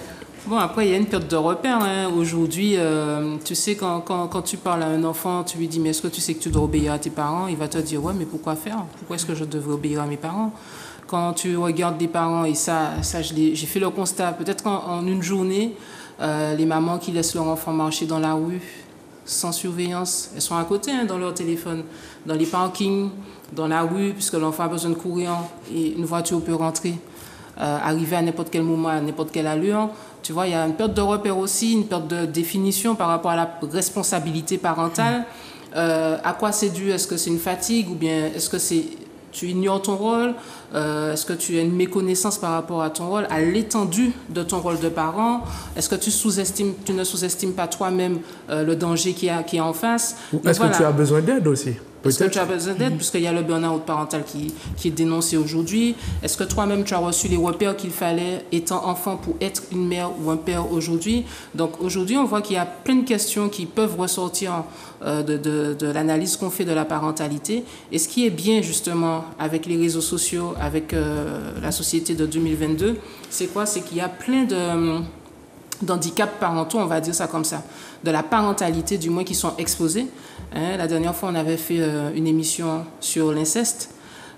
Bon, après, il y a une perte de repère. hein. Aujourd'hui, euh, tu sais, quand, quand, quand tu parles à un enfant, tu lui dis, mais est-ce que tu sais que tu dois obéir à tes parents? Il va te dire, ouais, mais pourquoi faire? Pourquoi est-ce que je devrais obéir à mes parents? Quand tu regardes des parents, et ça, ça j'ai fait le constat, peut-être qu'en en une journée, euh, les mamans qui laissent leur enfant marcher dans la rue sans surveillance, elles sont à côté hein, dans leur téléphone, dans les parkings, dans la rue, puisque l'enfant a besoin de courir et une voiture peut rentrer euh, arriver à n'importe quel moment, à n'importe quelle allure. Tu vois, il y a une perte de repère aussi, une perte de définition par rapport à la responsabilité parentale. Euh, à quoi c'est dû? Est-ce que c'est une fatigue ou bien est-ce que c'est tu ignores ton rôle? Euh, Est-ce que tu as une méconnaissance par rapport à ton rôle, à l'étendue de ton rôle de parent? Est-ce que tu sous-estimes, tu ne sous-estimes pas toi-même euh, le danger qui, a, qui est en face? Est-ce voilà. que tu as besoin d'aide aussi? Est-ce que tu as besoin d'aide puisqu'il y a le burn-out parental qui, qui est dénoncé aujourd'hui Est-ce que toi-même tu as reçu les repères qu'il fallait étant enfant pour être une mère ou un père aujourd'hui? Donc aujourd'hui on voit qu'il y a plein de questions qui peuvent ressortir euh, de, de, de l'analyse qu'on fait de la parentalité. Et ce qui est bien justement avec les réseaux sociaux, avec euh, la société de 2022, c'est quoi? C'est qu'il y a plein de d'handicaps parentaux, on va dire ça comme ça, de la parentalité du moins qui sont exposés. Hein, la dernière fois, on avait fait euh, une émission sur l'inceste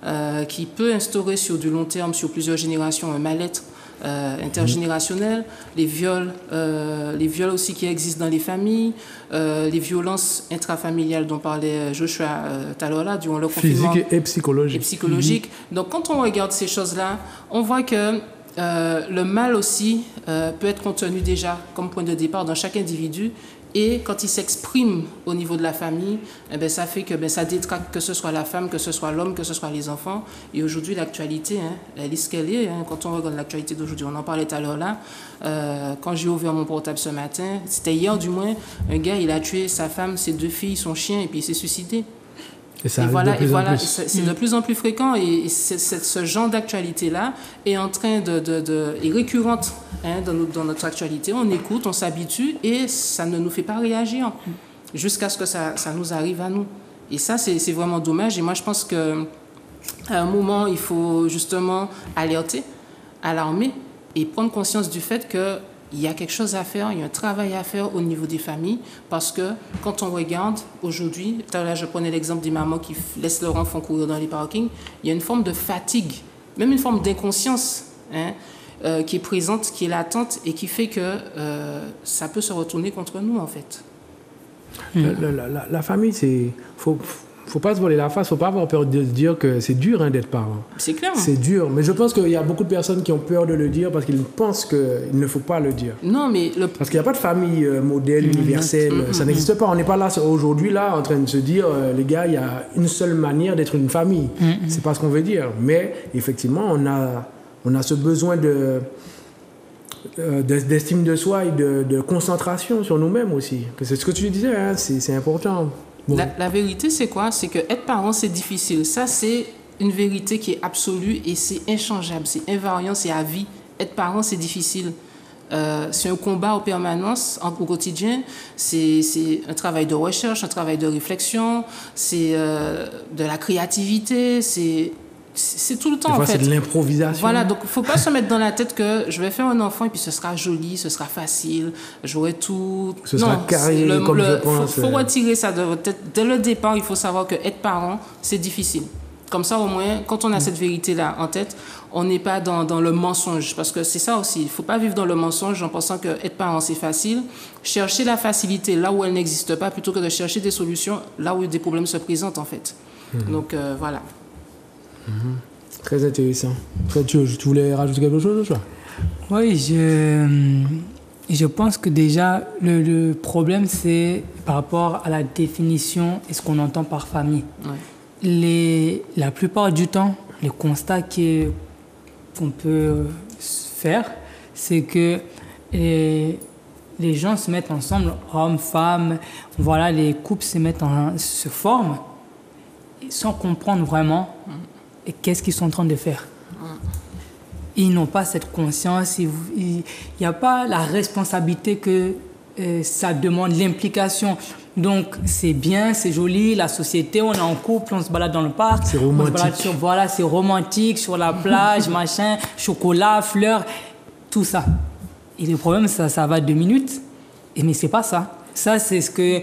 euh, qui peut instaurer sur du long terme, sur plusieurs générations, un mal-être euh, intergénérationnel, les viols, les viols aussi qui existent dans les familles, les violences intrafamiliales dont parlait Joshua là, durant le confinement Physique et et psychologique. psychologique. Donc, quand on regarde ces choses-là, on voit que le mal aussi peut être contenu déjà comme point de départ dans chaque individu. Et quand il s'exprime au niveau de la famille, eh ben, ça fait que ben, ça détraque que ce soit la femme, que ce soit l'homme, que ce soit les enfants. Et aujourd'hui, l'actualité, hein, elle est ce qu'elle est. hein. Quand on regarde l'actualité d'aujourd'hui, on en parlait tout à l'heure là. Euh, quand j'ai ouvert mon portable ce matin, c'était hier du moins, un gars, il a tué sa femme, ses deux filles, son chien, et puis il s'est suicidé. Et ça Et arrive voilà, de et c'est de plus en plus fréquent et, ce genre d'actualité-là est en train de, de, de- est récurrente hein, dans, notre, dans notre actualité. On écoute, on s'habitue et ça ne nous fait pas réagir jusqu'à ce que ça, ça nous arrive à nous. Et ça, c'est c'est vraiment dommage. Et moi, je pense que à un moment, il faut justement alerter, alarmer et prendre conscience du fait que il y a quelque chose à faire, il y a un travail à faire au niveau des familles, parce que quand on regarde aujourd'hui, tout à l'heure je prenais l'exemple des mamans qui laissent leur enfant courir dans les parkings, il y a une forme de fatigue, même une forme d'inconscience hein, euh, qui est présente, qui est latente et qui fait que euh, ça peut se retourner contre nous en fait. La- la famille, c'est. Faut, faut pas se voler la face, faut pas avoir peur de se dire que c'est dur hein, d'être parent. C'est clair. C'est dur, mais je pense qu'il y a beaucoup de personnes qui ont peur de le dire parce qu'ils pensent qu'il ne faut pas le dire. Non, mais le Parce qu'il n'y a pas de famille euh, modèle, universelle, ça n'existe pas. On n'est pas là aujourd'hui là en train de se dire, euh, les gars, il y a une seule manière d'être une famille. C'est pas ce qu'on veut dire. Mais effectivement, on a, on a ce besoin de euh, d'es- d'estime de soi et de, de concentration sur nous-mêmes aussi. C'est ce que tu disais, hein, c'est important. La, vérité, c'est quoi? C'est que être parent, c'est difficile. Ça, c'est une vérité qui est absolue et c'est inchangeable, c'est invariant, c'est à vie. Être parent, c'est difficile. Euh, c'est un combat en permanence, en- au quotidien. C'est c'est un travail de recherche, un travail de réflexion, c'est euh, de la créativité, c'est c'est tout le temps Des fois, en fait. c'est de l'improvisation. Voilà, donc il faut pas se mettre dans la tête que je vais faire un enfant et puis ce sera joli, ce sera facile, j'aurai tout. Ce sera carré c'est comme je pense, faut euh. retirer ça de votre tête. Dès le départ, il faut savoir que être parent, c'est difficile. Comme ça, au moins, quand on a cette vérité-là en tête, on n'est pas dans, dans le mensonge. Parce que c'est ça aussi. Il ne faut pas vivre dans le mensonge en pensant que être parent, c'est facile. Chercher la facilité là où elle n'existe pas plutôt que de chercher des solutions là où des problèmes se présentent, en fait. Mhm. Donc, euh, voilà. Très intéressant. Toi, tu, tu voulais rajouter quelque chose, Joshua Oui, je, je pense que déjà, le, le problème, c'est par rapport à la définition et ce qu'on entend par famille. Ouais. Les, la plupart du temps, le constat qu'on peut faire, c'est que les, les gens se mettent ensemble, hommes, femmes, voilà, les couples se mettent en, se forment sans comprendre vraiment et qu'est-ce qu'ils sont en train de faire. ils n'ont pas cette conscience, il n'y a pas la responsabilité que euh, ça demande, l'implication. Donc c'est bien, c'est joli, la société, on est en couple, on se balade dans le parc. C'est romantique. sur, voilà, c'est romantique, sur la plage, <laughs> machin, chocolat, fleurs, tout ça. Et le problème, ça, ça va deux minutes. Et mais c'est pas ça. Ça, c'est ce que,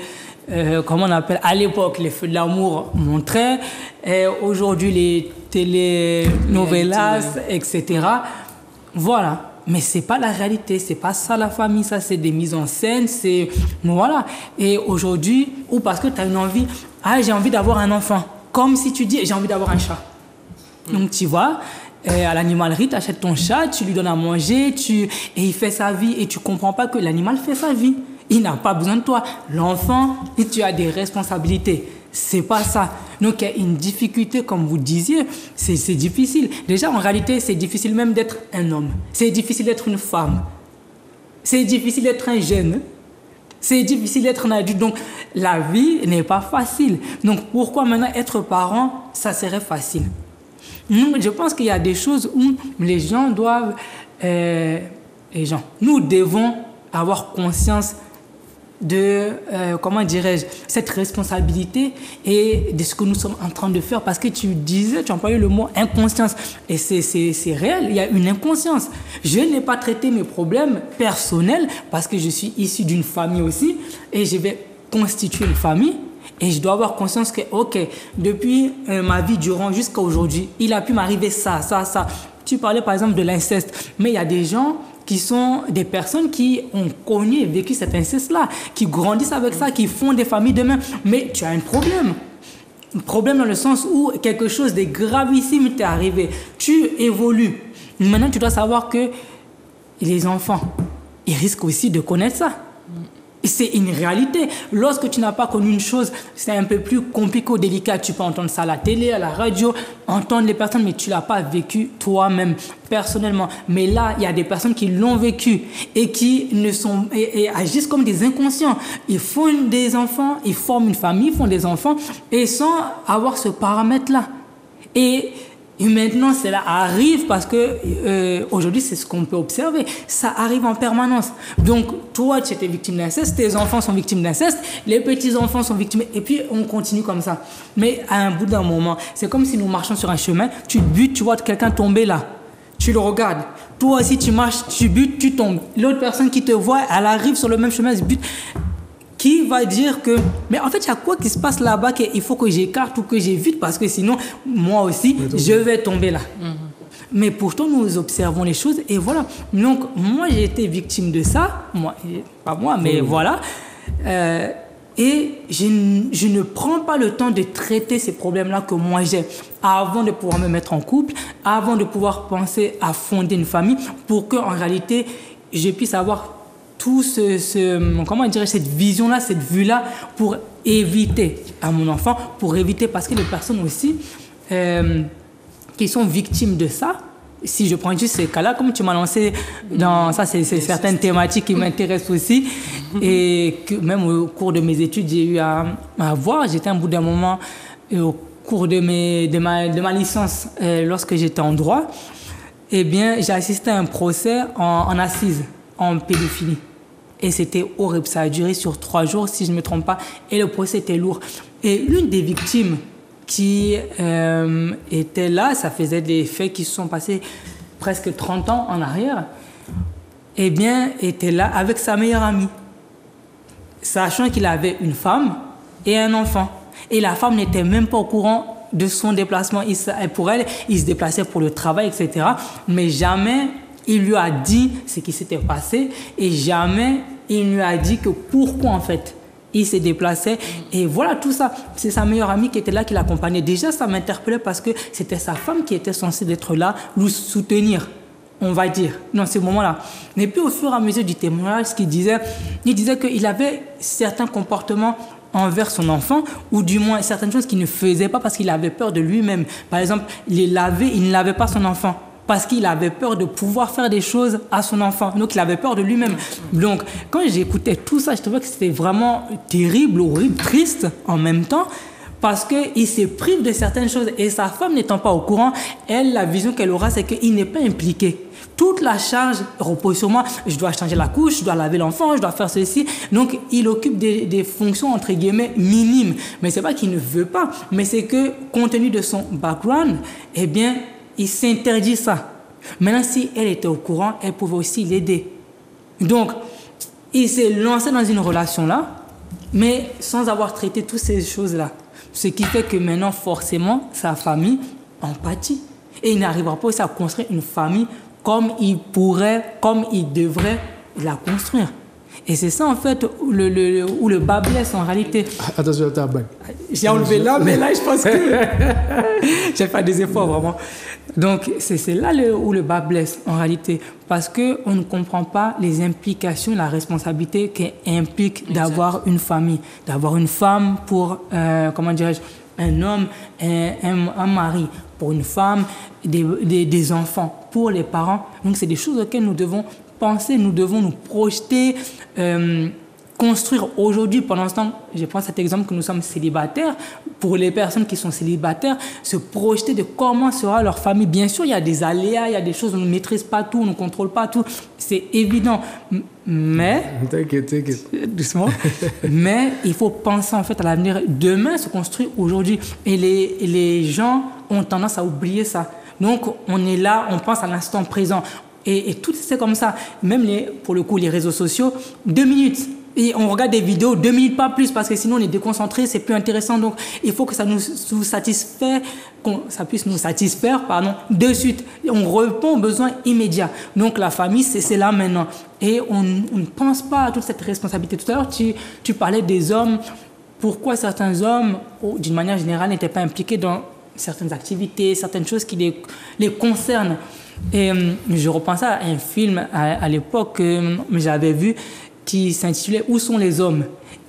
euh, comment on appelle, à l'époque, les feux de l'amour montraient. Et aujourd'hui, les télénovelas, etc. Voilà. Mais c'est pas la réalité, c'est pas ça la famille, ça c'est des mises en scène, c'est voilà. Et aujourd'hui, ou parce que tu as une envie, ah j'ai envie d'avoir un enfant, comme si tu dis j'ai envie d'avoir un chat. Donc tu vois, à l'animalerie, tu achètes ton chat, tu lui donnes à manger, tu... et il fait sa vie et tu comprends pas que l'animal fait sa vie. Il n'a pas besoin de toi. L'enfant, tu as des responsabilités. C'est pas ça. Donc il y a une difficulté, comme vous disiez, c'est difficile. Déjà, en réalité, c'est difficile même d'être un homme. C'est difficile d'être une femme. C'est difficile d'être un jeune. C'est difficile d'être un adulte. Donc la vie n'est pas facile. Donc pourquoi maintenant être parent, ça serait facile? Nous, Je pense qu'il y a des choses où les gens doivent... Euh, les gens, nous devons avoir conscience de, euh, comment dirais-je, cette responsabilité et de ce que nous sommes en train de faire. Parce que tu disais, tu employais le mot inconscience. Et c'est réel, il y a une inconscience. Je n'ai pas traité mes problèmes personnels parce que je suis issu d'une famille aussi et je vais constituer une famille. Et je dois avoir conscience que, ok, depuis euh, ma vie durant jusqu'à aujourd'hui, il a pu m'arriver ça, ça, ça. Tu parlais par exemple de l'inceste, mais il y a des gens qui sont des personnes qui ont connu et vécu cet inceste-là, qui grandissent avec ça, qui font des familles demain. Mais tu as un problème. Un problème dans le sens où quelque chose de gravissime t'est arrivé. Tu évolues. Maintenant, tu dois savoir que les enfants, ils risquent aussi de connaître ça. C'est une réalité. Lorsque tu n'as pas connu une chose, c'est un peu plus compliqué ou délicat. Tu peux entendre ça à la télé, à la radio, entendre les personnes, mais tu l'as pas vécu toi-même, personnellement. Mais là, il y a des personnes qui l'ont vécu et qui ne sont, et, agissent comme des inconscients. Ils font des enfants, ils forment une famille, font des enfants, et sans avoir ce paramètre-là. Et et maintenant, cela arrive parce que euh, aujourd'hui, c'est ce qu'on peut observer. Ça arrive en permanence. Donc, toi, tu étais victime d'inceste, tes enfants sont victimes d'inceste, les petits-enfants sont victimes. Et puis, on continue comme ça. Mais à un bout d'un moment, c'est comme si nous marchions sur un chemin, tu butes, tu vois quelqu'un tomber là. Tu le regardes. Toi aussi, tu marches, tu butes, tu tombes. L'autre personne qui te voit, elle arrive sur le même chemin, elle se bute qui va dire que, mais en fait, il y a quoi qui se passe là-bas qu'il faut que j'écarte ou que j'évite parce que sinon, moi aussi, je vais tomber là. Mais pourtant, nous observons les choses et voilà. Donc, moi, j'ai été victime de ça. Moi, pas moi, mais voilà. Euh, et je, je, ne prends pas le temps de traiter ces problèmes-là que moi j'ai avant de pouvoir me mettre en couple, avant de pouvoir penser à fonder une famille pour qu'en réalité, je puisse avoir tout ce, comment dire, cette vision-là, cette vue-là, pour éviter à mon enfant, pour éviter, parce que les personnes aussi euh, qui sont victimes de ça, si je prends juste ces cas-là, comme tu m'as lancé dans ça, c'est certaines thématiques qui m'intéressent aussi, et que même au cours de mes études, j'ai eu à, voir, j'étais un bout d'un moment au cours de, mes, de, ma, de ma licence, euh, lorsque j'étais en droit, eh bien, j'ai assisté à un procès en, en assise, en pédophilie. Et c'était horrible. Ça a duré sur trois jours, si je ne me trompe pas. Et le procès était lourd. Et l'une des victimes qui euh, était là, ça faisait des faits qui se sont passés presque 30 ans en arrière, eh bien, était là avec sa meilleure amie. Sachant qu'il avait une femme et un enfant. Et la femme n'était même pas au courant de son déplacement. Il, pour elle, il se déplaçait pour le travail, etc. Mais jamais il lui a dit ce qui s'était passé et jamais il lui a dit que pourquoi en fait il s'est déplacé. Et voilà tout ça. C'est sa meilleure amie qui était là, qui l'accompagnait. Déjà, ça m'interpellait parce que c'était sa femme qui était censée être là, nous soutenir, on va dire, dans ce moment-là. Mais puis au fur et à mesure du témoignage, ce qu'il disait, il disait qu'il avait certains comportements envers son enfant, ou du moins certaines choses qu'il ne faisait pas parce qu'il avait peur de lui-même. Par exemple, il, lavait, il ne lavait pas son enfant parce qu'il avait peur de pouvoir faire des choses à son enfant. Donc, il avait peur de lui-même. Donc, quand j'écoutais tout ça, je trouvais que c'était vraiment terrible, horrible, triste en même temps, parce qu'il se prive de certaines choses. Et sa femme n'étant pas au courant, elle, la vision qu'elle aura, c'est qu'il n'est pas impliqué. Toute la charge repose sur moi. Je dois changer la couche, je dois laver l'enfant, je dois faire ceci. Donc, il occupe des, fonctions, entre guillemets, minimes. Mais c'est pas qu'il ne veut pas, mais c'est que, compte tenu de son background, eh bien, il s'interdit ça. Maintenant, si elle était au courant, elle pouvait aussi l'aider. Donc, il s'est lancé dans une relation là, mais sans avoir traité toutes ces choses-là. Ce qui fait que maintenant, forcément, sa famille en pâtit. Et il n'arrivera pas aussi à construire une famille comme il pourrait, comme il devrait la construire. Et c'est ça, en fait, où le, le, où le bas blesse en réalité. Attention à ta bague. J'ai enlevé là, mais là, je pense que <laughs> j'ai fait des efforts, vraiment. Donc, c'est là le, où le bas blesse, en réalité. Parce qu'on ne comprend pas les implications, la responsabilité qu'implique d'avoir une famille, d'avoir une femme pour, euh, comment dirais-je, un homme, un, un, un, mari, pour une femme, des, des, des enfants, pour les parents. Donc, c'est des choses auxquelles nous devons penser, nous devons nous projeter. Euh, construire aujourd'hui, pendant ce temps, je prends cet exemple que nous sommes célibataires, pour les personnes qui sont célibataires, se projeter de comment sera leur famille. Bien sûr, il y a des aléas, il y a des choses, on ne maîtrise pas tout, on ne contrôle pas tout, c'est évident. Mais... <laughs> T'inquiète, t'inquiète. Doucement. <laughs> mais il faut penser en fait à l'avenir. Demain se construit aujourd'hui. Et les, les gens ont tendance à oublier ça. Donc, on est là, on pense à l'instant présent. Et, tout c'est comme ça. Même pour le coup, les réseaux sociaux, deux minutes et on regarde des vidéos deux minutes pas plus parce que sinon on est déconcentré, c'est plus intéressant. Donc il faut que ça nous, satisfait, qu'on ça puisse nous satisfaire, pardon, de suite. On répond aux besoins immédiats. Donc la famille, c'est là maintenant. Et on, on, ne pense pas à toute cette responsabilité. Tout à l'heure, tu, tu parlais des hommes. Pourquoi certains hommes, d'une manière générale, n'étaient pas impliqués dans certaines activités, certaines choses qui les, les concernent? Et je repense à un film à, à l'époque que j'avais vu qui s'intitulait Où sont les hommes?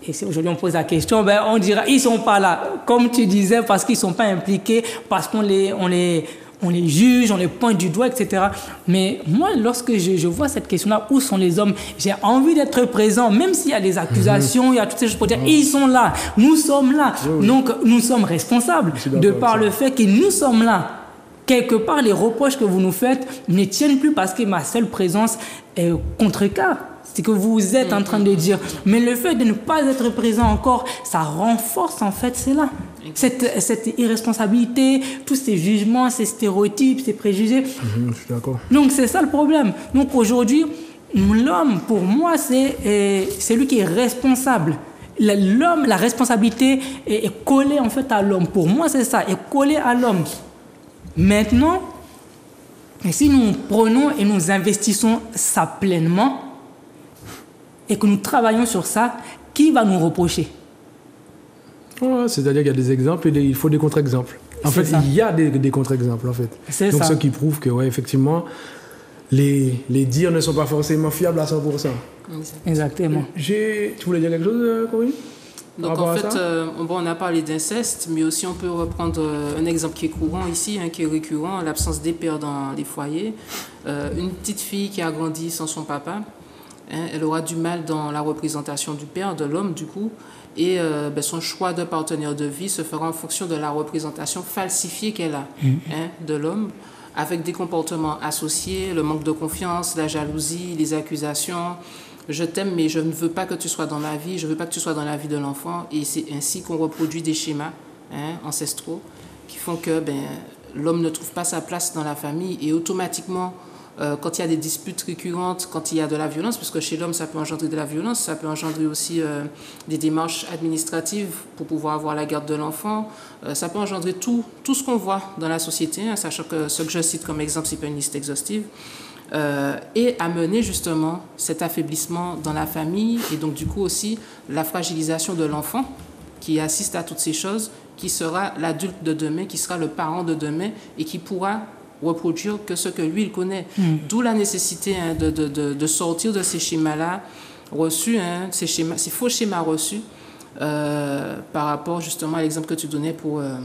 Et si aujourd'hui on pose la question, ben on dira Ils sont pas là. Comme tu disais, parce qu'ils sont pas impliqués, parce qu'on les, on les, on les juge, on les pointe du doigt, etc. Mais moi, lorsque je, je vois cette question-là, où sont les hommes? J'ai envie d'être présent, même s'il y a des accusations, mmh. il y a toutes ces choses pour dire, mmh. ils sont là, nous sommes là. Donc, nous sommes responsables de par le fait que nous sommes là. Quelque part, les reproches que vous nous faites ne tiennent plus parce que ma seule présence est contre-cas c'est que vous êtes en train de dire. Mais le fait de ne pas être présent encore, ça renforce en fait cela. Cette, cette irresponsabilité, tous ces jugements, ces stéréotypes, ces préjugés. Mmh, je suis d'accord. Donc c'est ça le problème. Donc aujourd'hui, l'homme, pour moi, c'est celui qui est responsable. L'homme, la responsabilité est, est collée en fait à l'homme. Pour moi, c'est ça, est collée à l'homme. Maintenant, si nous prenons et nous investissons ça pleinement, et que nous travaillons sur ça, qui va nous reprocher? Ouais, C'est-à-dire qu'il y a des exemples et des, il faut des contre-exemples. En fait, ça. il y a des, des contre-exemples, en fait. Donc, ça. ce qui prouve que, ouais, effectivement, les, les dires ne sont pas forcément fiables à 100%. Exactement. Tu voulais dire quelque chose, Corinne? Donc en fait, euh, bon, on a parlé d'inceste, mais aussi on peut reprendre un exemple qui est courant ici, hein, qui est récurrent, l'absence des pères dans les foyers. Euh, une petite fille qui a grandi sans son papa, Hein, elle aura du mal dans la représentation du père, de l'homme du coup, et euh, ben, son choix de partenaire de vie se fera en fonction de la représentation falsifiée qu'elle a mmh. hein, de l'homme, avec des comportements associés, le manque de confiance, la jalousie, les accusations. Je t'aime, mais je ne veux pas que tu sois dans ma vie, je ne veux pas que tu sois dans la vie de l'enfant. Et c'est ainsi qu'on reproduit des schémas hein, ancestraux qui font que ben, l'homme ne trouve pas sa place dans la famille et automatiquement euh, quand il y a des disputes récurrentes, quand il y a de la violence, parce que chez l'homme, ça peut engendrer de la violence, ça peut engendrer aussi euh, des démarches administratives pour pouvoir avoir la garde de l'enfant, euh, ça peut engendrer tout, tout ce qu'on voit dans la société, hein, sachant que ce que je cite comme exemple, ce n'est pas une liste exhaustive. Euh, et amener justement cet affaiblissement dans la famille et donc du coup aussi la fragilisation de l'enfant qui assiste à toutes ces choses, qui sera l'adulte de demain, qui sera le parent de demain et qui pourra reproduire que ce que lui, il connaît. Mm. D'où la nécessité hein, de, de, de, de, sortir de ces schémas-là reçus, hein, ces, schémas, ces faux schémas reçus, euh, par rapport justement à l'exemple que tu donnais pour, euh,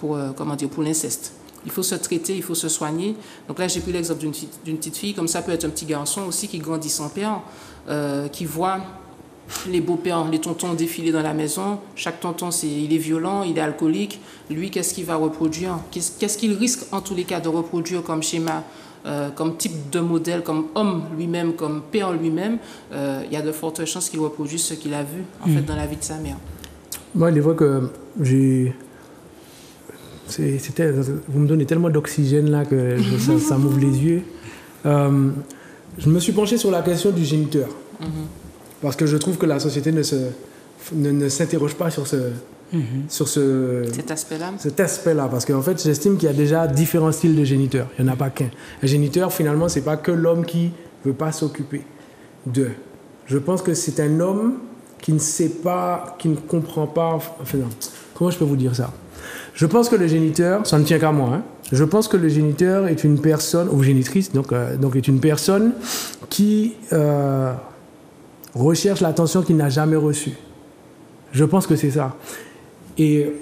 pour, comment dire, pour l'inceste. Il faut se traiter, il faut se soigner. Donc là, j'ai pris l'exemple d'une petite fille, comme ça peut être un petit garçon aussi qui grandit sans père, euh, qui voit les beaux-pères, les tontons défilés dans la maison. Chaque tonton, c'est, il est violent, il est alcoolique. Lui, qu'est-ce qu'il va reproduire? Qu'est-ce qu'il risque en tous les cas de reproduire comme schéma euh, comme type de modèle, comme homme lui-même, comme père lui-même, euh, il y a de fortes chances qu'il reproduise ce qu'il a vu en fait mm. dans la vie de sa mère. Moi, il est vrai que j'ai. C'était, vous me donnez tellement d'oxygène là que ça, m'ouvre les yeux. Euh, je me suis penché sur la question du géniteur. Mm-hmm. Parce que je trouve que la société ne, se, ne s'interroge pas sur ce, Mhm. sur ce, cet aspect-là. Cet aspect-là, parce qu'en fait, j'estime qu'il y a déjà différents styles de géniteurs. Il n'y en a pas qu'un. Un géniteur, finalement, c'est pas que l'homme qui veut pas s'occuper d'eux. Je pense que c'est un homme qui ne sait pas, qui ne comprend pas. Enfin, comment je peux vous dire ça? Je pense que le géniteur, ça ne tient qu'à moi. Hein. je pense que le géniteur est une personne, ou génitrice, donc, euh, donc est une personne qui euh, recherche l'attention qu'il n'a jamais reçue. Je pense que c'est ça. Et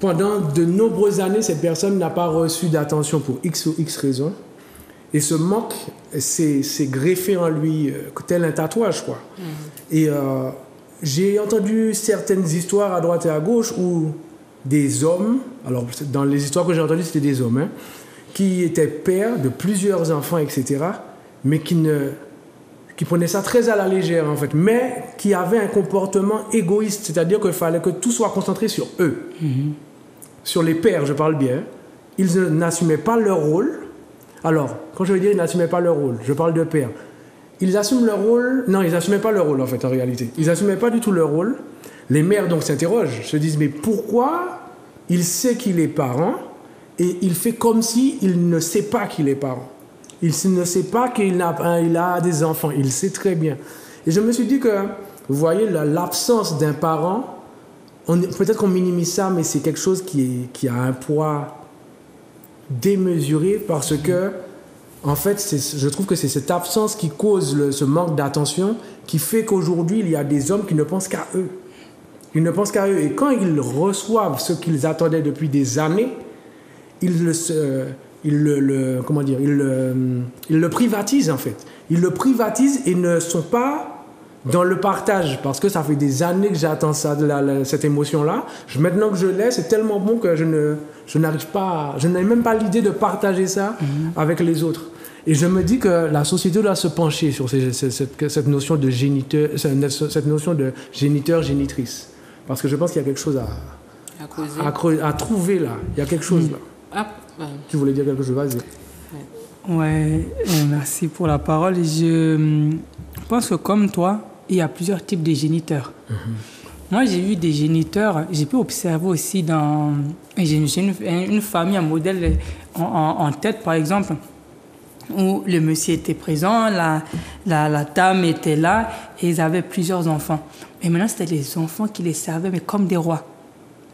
pendant de nombreuses années, cette personne n'a pas reçu d'attention pour X ou X raisons. Et ce manque s'est greffé en lui euh, tel un tatouage, quoi. Mm. Et j'ai entendu certaines histoires à droite et à gauche où des hommes, alors dans les histoires que j'ai entendues, c'était des hommes, hein, qui étaient pères de plusieurs enfants, etc., mais qui ne qui prenaient ça très à la légère en fait, mais qui avaient un comportement égoïste, c'est-à-dire qu'il fallait que tout soit concentré sur eux. Mhm. Sur les pères, je parle bien. Ils n'assumaient pas leur rôle. Alors, quand je veux dire ils n'assumaient pas leur rôle, je parle de pères. Ils assument leur rôle. Non, ils n'assumaient pas leur rôle en fait, en réalité. Ils n'assumaient pas du tout leur rôle. Les mères donc s'interrogent, se disent mais pourquoi il sait qu'il est parent et il fait comme si il ne sait pas qu'il est parent? Il ne sait pas qu'il a, des enfants. Il sait très bien. Et je me suis dit que, vous voyez, l'absence d'un parent, peut-être qu'on minimise ça, mais c'est quelque chose qui a un poids démesuré parce que, en fait, je trouve que c'est cette absence qui cause ce manque d'attention qui fait qu'aujourd'hui, il y a des hommes qui ne pensent qu'à eux. Ils ne pensent qu'à eux. Et quand ils reçoivent ce qu'ils attendaient depuis des années, ils le, ils le, comment dire, ils le, ils le privatisent en fait. Ils le privatisent et ne sont pas dans le partage parce que ça fait des années que j'attends ça, la, cette émotion-là. Maintenant que je l'ai, c'est tellement bon que je ne, je n'arrive pas, je n'ai même pas l'idée de partager ça mhm. avec les autres. Et je me dis que la société doit se pencher sur cette, cette, notion de géniteur, cette notion de géniteur, génitrice, parce que je pense qu'il y a quelque chose à, à, à, trouver là. Il y a quelque chose là. Ah, tu voulais dire quelque chose, vas-y. Ouais, euh, merci pour la parole. Je hum, pense que comme toi, il y a plusieurs types de géniteurs. Mhm. Moi, j'ai vu des géniteurs, j'ai pu observer aussi dans. J'ai une, une, famille, un modèle en, en, tête, par exemple, où le monsieur était présent, la, la, la, dame était là, et ils avaient plusieurs enfants. Et maintenant, c'était les enfants qui les servaient, mais comme des rois.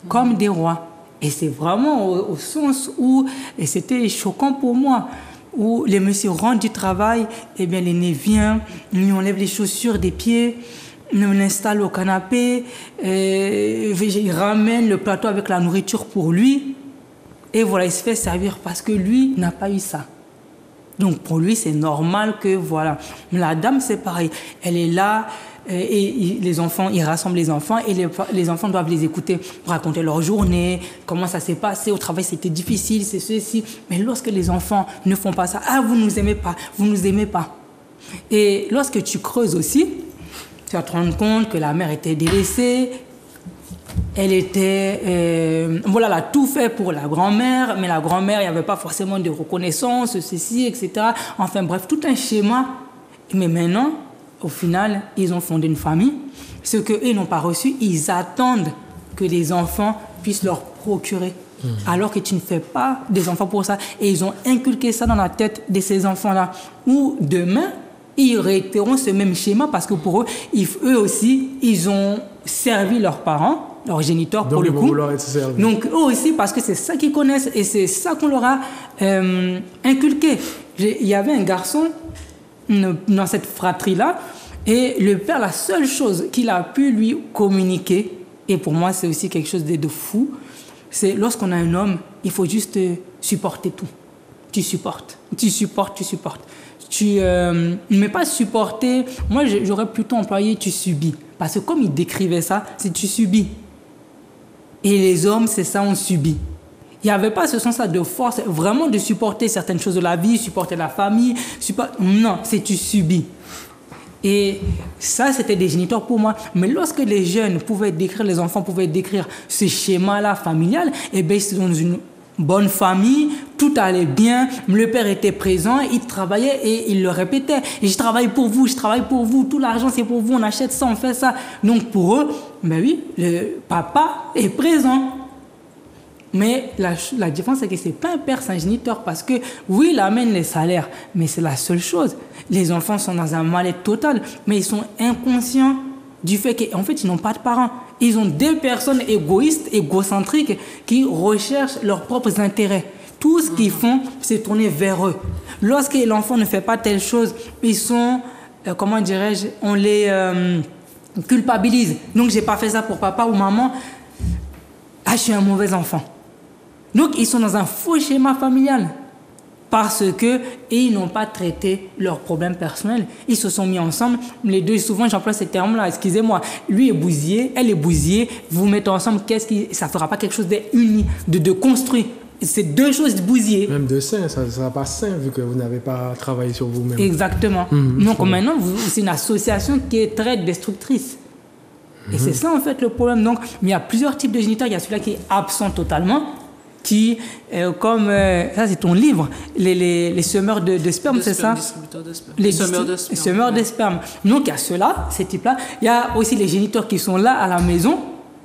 Comme des rois. Et c'est vraiment au, sens où, et c'était choquant pour moi, où les messieurs rentrent du travail, et eh bien l'aîné vient, lui enlève les chaussures des pieds, nous l'installe au canapé, et il ramène le plateau avec la nourriture pour lui, et voilà, il se fait servir parce que lui n'a pas eu ça. Donc pour lui, c'est normal que voilà. La dame, c'est pareil. Elle est là, et, les enfants, ils rassemblent les enfants et les, enfants doivent les écouter raconter leur journée, comment ça s'est passé au travail, c'était difficile, c'est ceci. Mais lorsque les enfants ne font pas ça, ah, vous ne nous aimez pas, vous ne nous aimez pas. Et lorsque tu creuses aussi, tu vas te rendre compte que la mère était délaissée, elle était, euh, voilà, elle a tout fait pour la grand-mère, mais la grand-mère, il n'y avait pas forcément de reconnaissance, ceci, etc. Enfin bref, tout un schéma. Mais maintenant, au final, ils ont fondé une famille. Ce qu'eux n'ont pas reçu, ils attendent que les enfants puissent leur procurer. Hmm. Alors que tu ne fais pas des enfants pour ça. Et ils ont inculqué ça dans la tête de ces enfants-là. Ou demain, ils réitéreront ce même schéma parce que pour eux, eux aussi, ils ont servi leurs parents, leurs géniteurs pour le coup. Donc eux aussi, parce que c'est ça qu'ils connaissent et c'est ça qu'on leur a euh, inculqué. Il y avait un garçon dans cette fratrie-là. Et le père, la seule chose qu'il a pu lui communiquer, et pour moi c'est aussi quelque chose de, fou, c'est lorsqu'on a un homme, il faut juste supporter tout. Tu supportes, tu supportes, tu supportes. tu euh, mais pas supporter. Moi, j'aurais plutôt employé tu subis. Parce que comme il décrivait ça, c'est tu subis. Et les hommes, c'est ça, on subit. Il n'y avait pas ce sens-là de force, vraiment de supporter certaines choses de la vie, supporter la famille. Non, c'est tu subis. Et ça, c'était des géniteurs pour moi. Mais lorsque les jeunes pouvaient décrire, les enfants pouvaient décrire ce schéma-là familial, et bien, c'est dans une bonne famille, tout allait bien, le père était présent, il travaillait et il le répétait. Je travaille pour vous, je travaille pour vous, tout l'argent c'est pour vous, on achète ça, on fait ça. Donc pour eux, ben oui, le papa est présent. Mais la, la différence, c'est que c'est pas un père, c'est un géniteur. Parce que, oui, il amène les salaires, mais c'est la seule chose. Les enfants sont dans un mal-être total, mais ils sont inconscients du fait qu'en fait, ils n'ont pas de parents. Ils ont des personnes égoïstes, égocentriques, qui recherchent leurs propres intérêts. Tout ce qu'ils font, c'est tourner vers eux. Lorsque l'enfant ne fait pas telle chose, ils sont, euh, comment dirais-je, on les euh, culpabilise. Donc, j'ai pas fait ça pour papa ou maman. Ah, je suis un mauvais enfant. Donc, ils sont dans un faux schéma familial. Parce que ils n'ont pas traité leurs problèmes personnels. Ils se sont mis ensemble. Les deux, souvent, j'emploie ces termes-là. Excusez-moi. Lui est bousillé, elle est bousillée. Vous vous mettez ensemble, qu'est-ce qui, ça fera pas quelque chose d'uni, de, de construit? C'est deux choses bousillées. Même de sain, ça ne sera pas sain vu que vous n'avez pas travaillé sur vous-même. Exactement. Donc maintenant, vous- c'est une association qui est très destructrice. Et c'est ça en fait le problème. Donc, mais il y a plusieurs types de géniteurs. Il y a celui-là qui est absent totalement, qui, euh, comme euh, ça c'est ton livre, les, les, les semeurs de, de sperme, c'est ça? distributeurs de sperme. les semeurs de sperme. semeurs de sperme. Donc il y a ceux-là, ces types-là. Il y a aussi les géniteurs qui sont là à la maison,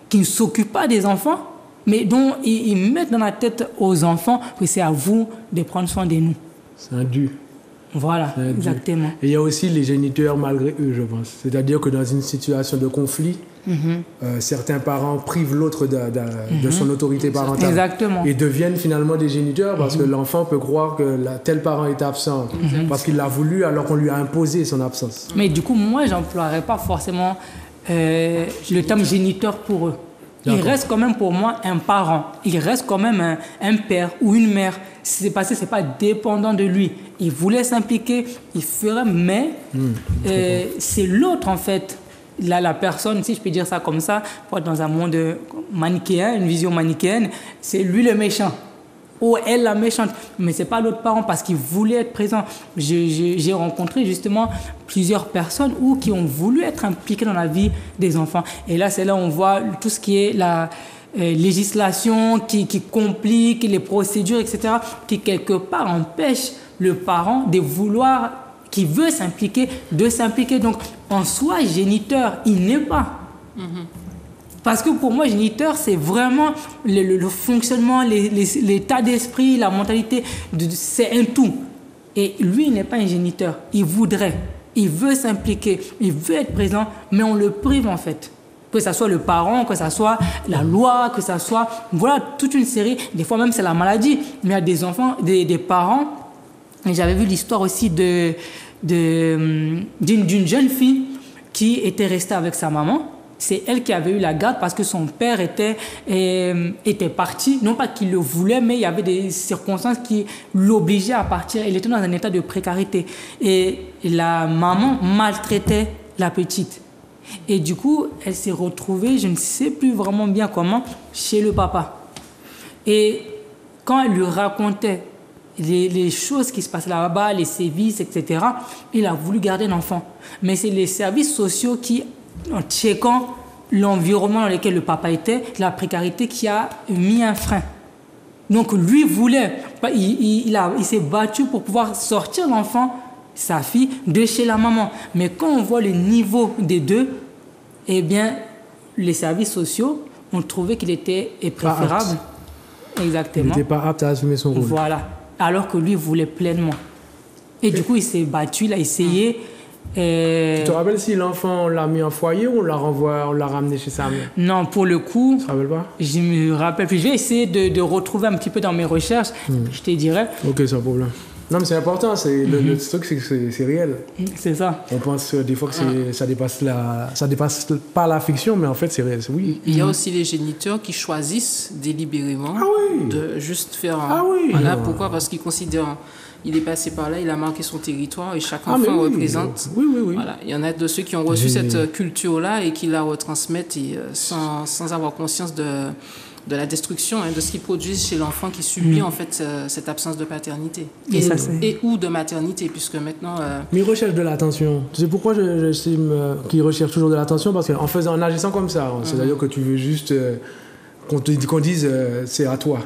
qui ne s'occupent pas des enfants, mais dont ils, ils mettent dans la tête aux enfants que c'est à vous de prendre soin de nous. C'est un dû. Voilà, dû. exactement. Et il y a aussi les géniteurs malgré eux, je pense. C'est-à-dire que dans une situation de conflit, euh, certains parents privent l'autre de, de- de son autorité parentale. Exactement. Et deviennent finalement des géniteurs parce que l'enfant peut croire que la- tel parent est absent parce qu'il l'a voulu alors qu'on lui a imposé son absence. Mais du coup, moi, j'emploierais pas forcément euh, le terme géniteur pour eux. Il reste quand même pour moi un parent. Il reste quand même un, un père ou une mère. C'est parce que c'est pas dépendant de lui. Il voulait s'impliquer, il ferait, mais euh, c'est l'autre en fait. La, la personne, si je peux dire ça comme ça, dans un monde manichéen, une vision manichéenne, c'est lui le méchant ou elle la méchante. Mais c'est pas l'autre parent parce qu'il voulait être présent. J'ai- rencontré justement plusieurs personnes ou qui ont voulu être impliquées dans la vie des enfants. Et là, c'est là où on voit tout ce qui est la euh, législation qui, qui complique les procédures, etc., qui quelque part empêche le parent de vouloir, qui veut s'impliquer, de s'impliquer. Donc, en soi, géniteur, il n'est pas. Parce que pour moi, géniteur, c'est vraiment le, fonctionnement, l'état d'esprit, la mentalité, c'est un tout. Et lui, il n'est pas un géniteur. Il voudrait, il veut s'impliquer, il veut être présent, mais on le prive en fait. Que ce soit le parent, que ce soit la loi, que ce soit. Voilà, toute une série. Des fois même, c'est la maladie. Mais il y a des enfants, des, parents. Et j'avais vu l'histoire aussi de, hum, d'une jeune fille qui était restée avec sa maman. C'est elle qui avait eu la garde parce que son père était, euh, était parti. Non pas qu'il le voulait, mais il y avait des circonstances qui l'obligeaient à partir. Elle était dans un état de précarité. Et la maman maltraitait la petite. Et du coup, elle s'est retrouvée, je ne sais plus vraiment bien comment, chez le papa. Et quand elle lui racontait les, les choses qui se passaient là-bas, les sévices, etc., il a voulu garder l'enfant. Mais c'est les services sociaux qui, en checkant l'environnement dans lequel le papa était, la précarité qui a mis un frein. Donc lui voulait, il, il- il a- il s'est battu pour pouvoir sortir l'enfant, sa fille, de chez la maman. Mais quand on voit le niveau des deux, eh bien, les services sociaux ont trouvé qu'il était préférable. Il Exactement. n'était pas apte à assumer son rôle. Voilà. Alors que lui voulait pleinement. Et du coup, il s'est battu, il a essayé. Tu te rappelles si l'enfant on l'a mis en foyer ou on l'a renvoyé, on l'a ramené chez sa mère? Non, pour le coup, Tu te rappelles pas? je me rappelle plus. Je vais essayer de, de retrouver un petit peu dans mes recherches. Je te dirai. Ok, c'est un problème. Non, mais c'est important. C'est le, le truc, c'est que c'est réel. C'est ça. On pense euh, des fois que c'est- ça dépasse la, ça dépasse pas la fiction, mais en fait, c'est réel. Oui. Il y a aussi les géniteurs qui choisissent délibérément Ah oui. de juste faire. un- Ah oui. Voilà, Ouais. pourquoi? Parce qu'ils considèrent il est passé par là, il a marqué son territoire et chaque Ah, enfant oui, représente. Oui, oui, oui. Voilà. Il y en a de ceux qui ont reçu J'ai- cette euh, culture-là et qui la retransmettent et, euh, sans, sans avoir conscience de, de la destruction, hein, de ce qu'ils produisent chez l'enfant qui subit en fait euh, cette absence de paternité Et et, ça, c'est- et ou de maternité, puisque maintenant, euh, Mais ils recherchent de l'attention. Tu sais pourquoi je- j'estime euh, qu'ils recherchent toujours de l'attention? Parce qu'en faisant, en agissant comme ça, Mhm. c'est-à-dire que tu veux juste euh, qu'on dise c'est à toi.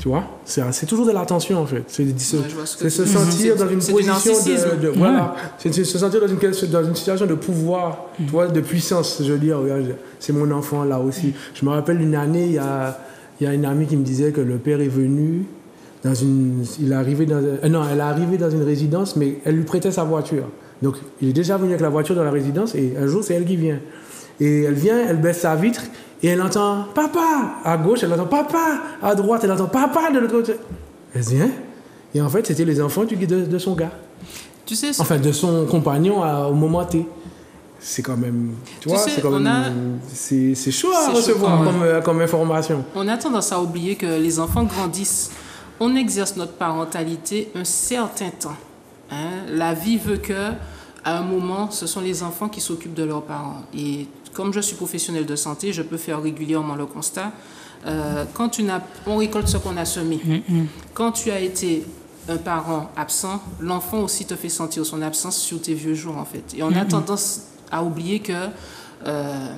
Tu vois C'est c'est toujours de l'attention en fait. C'est se, Ouais, ce sentir dans une position de, voilà. C'est se sentir dans une, dans une situation de pouvoir, tu vois, de puissance. Je veux dire, regarde, c'est mon enfant là aussi. Je me rappelle une année, il y a, il y a une amie qui me disait que le père est venu dans une, il est arrivé dans, euh, non, elle est arrivée dans une résidence, mais elle lui prêtait sa voiture. Donc, il est déjà venu avec la voiture dans la résidence et un jour, c'est elle qui vient. Et elle vient, elle baisse sa vitre et elle entend papa à gauche, elle entend papa à droite, elle entend papa de l'autre côté. Elle dit hein? Et en fait, c'était les enfants du, de, de son gars, tu sais, enfin de son compagnon à- au moment T. C'est quand même, tu, Tu vois, c'est quand même, a- c'est chaud à recevoir euh, comme information. on a tendance à oublier que les enfants grandissent. On exerce notre parentalité un certain temps. hein. La vie veut que, à un moment, ce sont les enfants qui s'occupent de leurs parents. Et comme je suis professionnel de santé, je peux faire régulièrement le constat. Euh, quand tu n'as, on récolte ce qu'on a semé. Quand tu as été un parent absent, l'enfant aussi te fait sentir son absence sur tes vieux jours en fait. Et on a tendance à oublier que euh,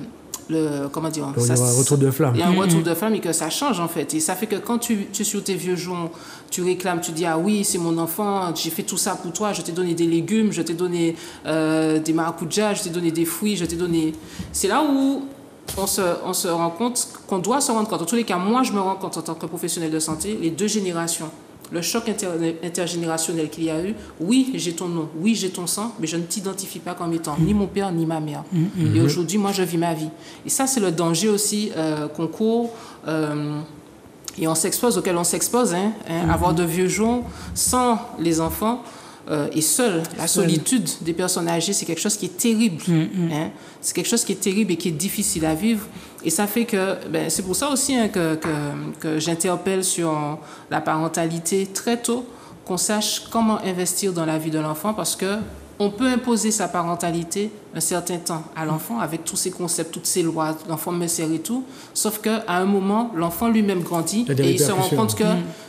le comment dire Il y aura un retour de flamme. il y a un retour de flamme et que ça change en fait. Et ça fait que quand tu, tu es sur tes vieux jours, tu réclames, tu dis Ah oui, c'est mon enfant, j'ai fait tout ça pour toi, je t'ai donné des légumes, je t'ai donné euh, des maracujas, je t'ai donné des fruits, je t'ai donné. C'est là où on se, on se rend compte qu'on doit se rendre compte. En tous les cas, moi, je me rends compte en tant que professionnel de santé, les deux générations. Le choc inter- intergénérationnel qu'il y a eu, oui, j'ai ton nom, oui, j'ai ton sang, mais je ne t'identifie pas comme étant ni mon père ni ma mère. Et aujourd'hui, moi, je vis ma vie. Et ça, c'est le danger aussi euh, qu'on court. euh, et on s'expose, auquel on s'expose, hein, hein, avoir de vieux jours sans les enfants euh, et seul. La solitude des personnes âgées, c'est quelque chose qui est terrible. hein. C'est quelque chose qui est terrible et qui est difficile à vivre. Et ça fait que, ben, c'est pour ça aussi hein, que, que, que j'interpelle sur la parentalité très tôt, qu'on sache comment investir dans la vie de l'enfant parce que on peut imposer sa parentalité un certain temps à l'enfant avec tous ces concepts, toutes ces lois, l'enfant me sert et tout. Sauf qu'à un moment, l'enfant lui-même grandit et il se rend compte que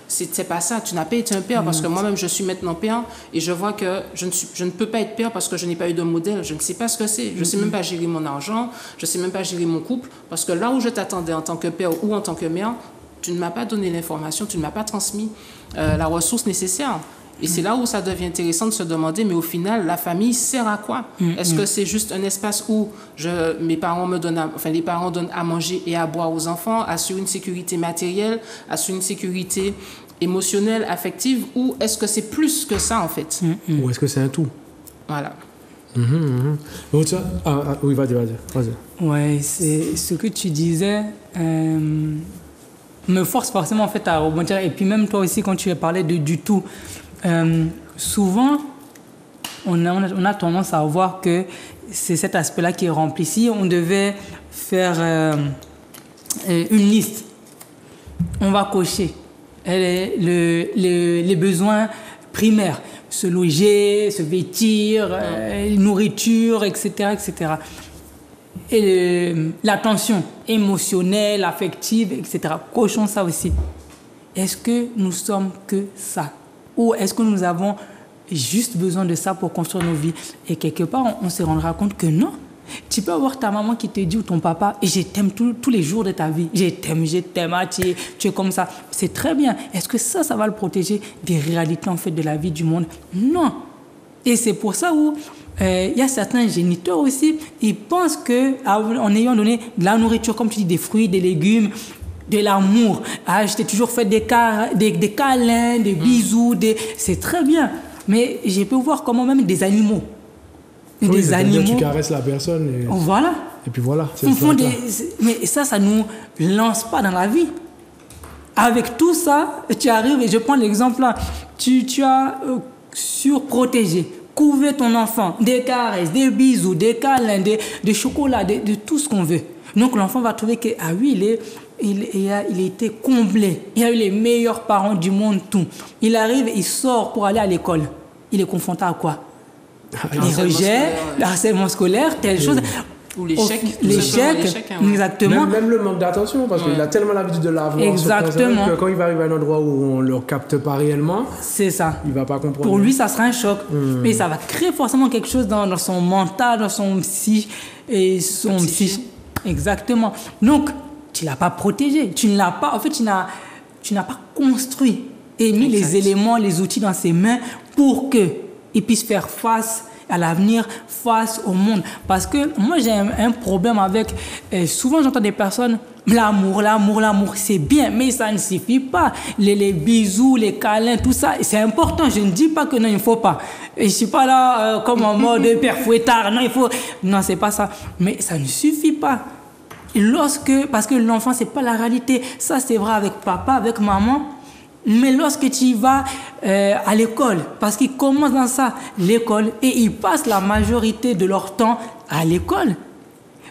c'est c'est pas ça. Tu n'as pas été un père parce que moi-même je suis maintenant père et je vois que je ne, suis, je ne peux pas être père parce que je n'ai pas eu de modèle. Je ne sais pas ce que c'est. Je ne sais même pas gérer mon argent. Je ne sais même pas gérer mon couple parce que là où je t'attendais en tant que père ou en tant que mère, tu ne m'as pas donné l'information, tu ne m'as pas transmis euh, la ressource nécessaire. Et c'est là où ça devient intéressant de se demander, mais au final, la famille sert à quoi? Est-ce que c'est juste un espace où je, mes parents me donnent, à- enfin les parents donnent à manger et à boire aux enfants, assurent une sécurité matérielle, assurent une sécurité émotionnelle, affective, ou est-ce que c'est plus que ça en fait? Ou est-ce que c'est un tout? Voilà. Donc, ça- ah, ah, Oui, vas-y, vas-y. vas-y. Ouais, c'est ce que tu disais euh, me force forcément en fait à rebondir. Et puis même toi aussi quand tu as parlé de du tout, euh, souvent on a, on tendance à voir que c'est cet aspect-là qui est rempli. Si on devait faire euh, euh, une liste, on va cocher les besoins primaires, se loger, se vêtir, euh, nourriture, etc., etc et l'attention émotionnelle, affective, etc. Cochons ça aussi. Est-ce que nous sommes que ça? Ou est-ce que nous avons juste besoin de ça pour construire nos vies Et quelque part, on, se rendra compte que non. Tu peux avoir ta maman qui te dit ou ton papa, je t'aime tous- tous les jours de ta vie. Je t'aime, je t'aime, ah, tu, es- tu es comme ça. C'est très bien. Est-ce que ça, ça va le protéger des réalités en fait de la vie du monde? Non. Et c'est pour ça où euh, il y a certains géniteurs aussi, ils pensent que ah, en ayant donné de la nourriture, comme tu dis, des fruits, des légumes, de l'amour, ah, je t'ai toujours fait des, car- des, des câlins, des bisous, des... c'est très bien. Mais je peux voir comment même des animaux, Oui, des animaux, Tu caresses la personne et, Oh, voilà, et puis voilà. font- des... Mais ça, ça nous lance pas dans la vie. Avec tout ça, tu arrives, et je prends l'exemple là, tu, tu as euh, surprotégé, couvé ton enfant, des caresses, des bisous, des câlins, des, des chocolats, des- de tout ce qu'on veut. Donc l'enfant va trouver que, ah oui, il est il, il, a, il était comblé. Il a eu les meilleurs parents du monde, tout. Il arrive, il sort pour aller à l'école. Il est confronté à quoi? Les harcèlement rejets, scolaire, le harcèlement scolaire, telle chose. Ou l'échec, L'échec, hein, ouais. exactement. Même, même le manque d'attention, parce qu'il a tellement l'habitude de l'avoir. Exactement. Que quand il va arriver à un endroit où on ne le capte pas réellement, C'est ça. il va pas comprendre. Pour lui, ça sera un choc. Mais ça va créer forcément quelque chose dans, dans son mental, dans son psy et son psy. Exactement. Donc, tu l'as pas protégé. Tu ne l'as pas. En fait, tu n'as, tu n'as pas construit et mis Exact. les éléments, les outils dans ses mains pour que il puisse faire face à l'avenir, face au monde. Parce que moi, j'ai un, un problème avec. euh, souvent, j'entends des personnes. L'amour, l'amour, l'amour, c'est bien, mais ça ne suffit pas. Les, les bisous, les câlins, tout ça, c'est important. Je ne dis pas que non, il ne faut pas. Et je suis pas là euh, comme en mode <laughs> père fouettard. Non, il faut. Non, c'est pas ça. Mais ça ne suffit pas. Lorsque, parce que l'enfant, c'est pas la réalité. Ça, c'est vrai avec papa, avec maman. Mais lorsque tu vas euh, à l'école, parce qu'ils commencent dans ça, l'école, et ils passent la majorité de leur temps à l'école.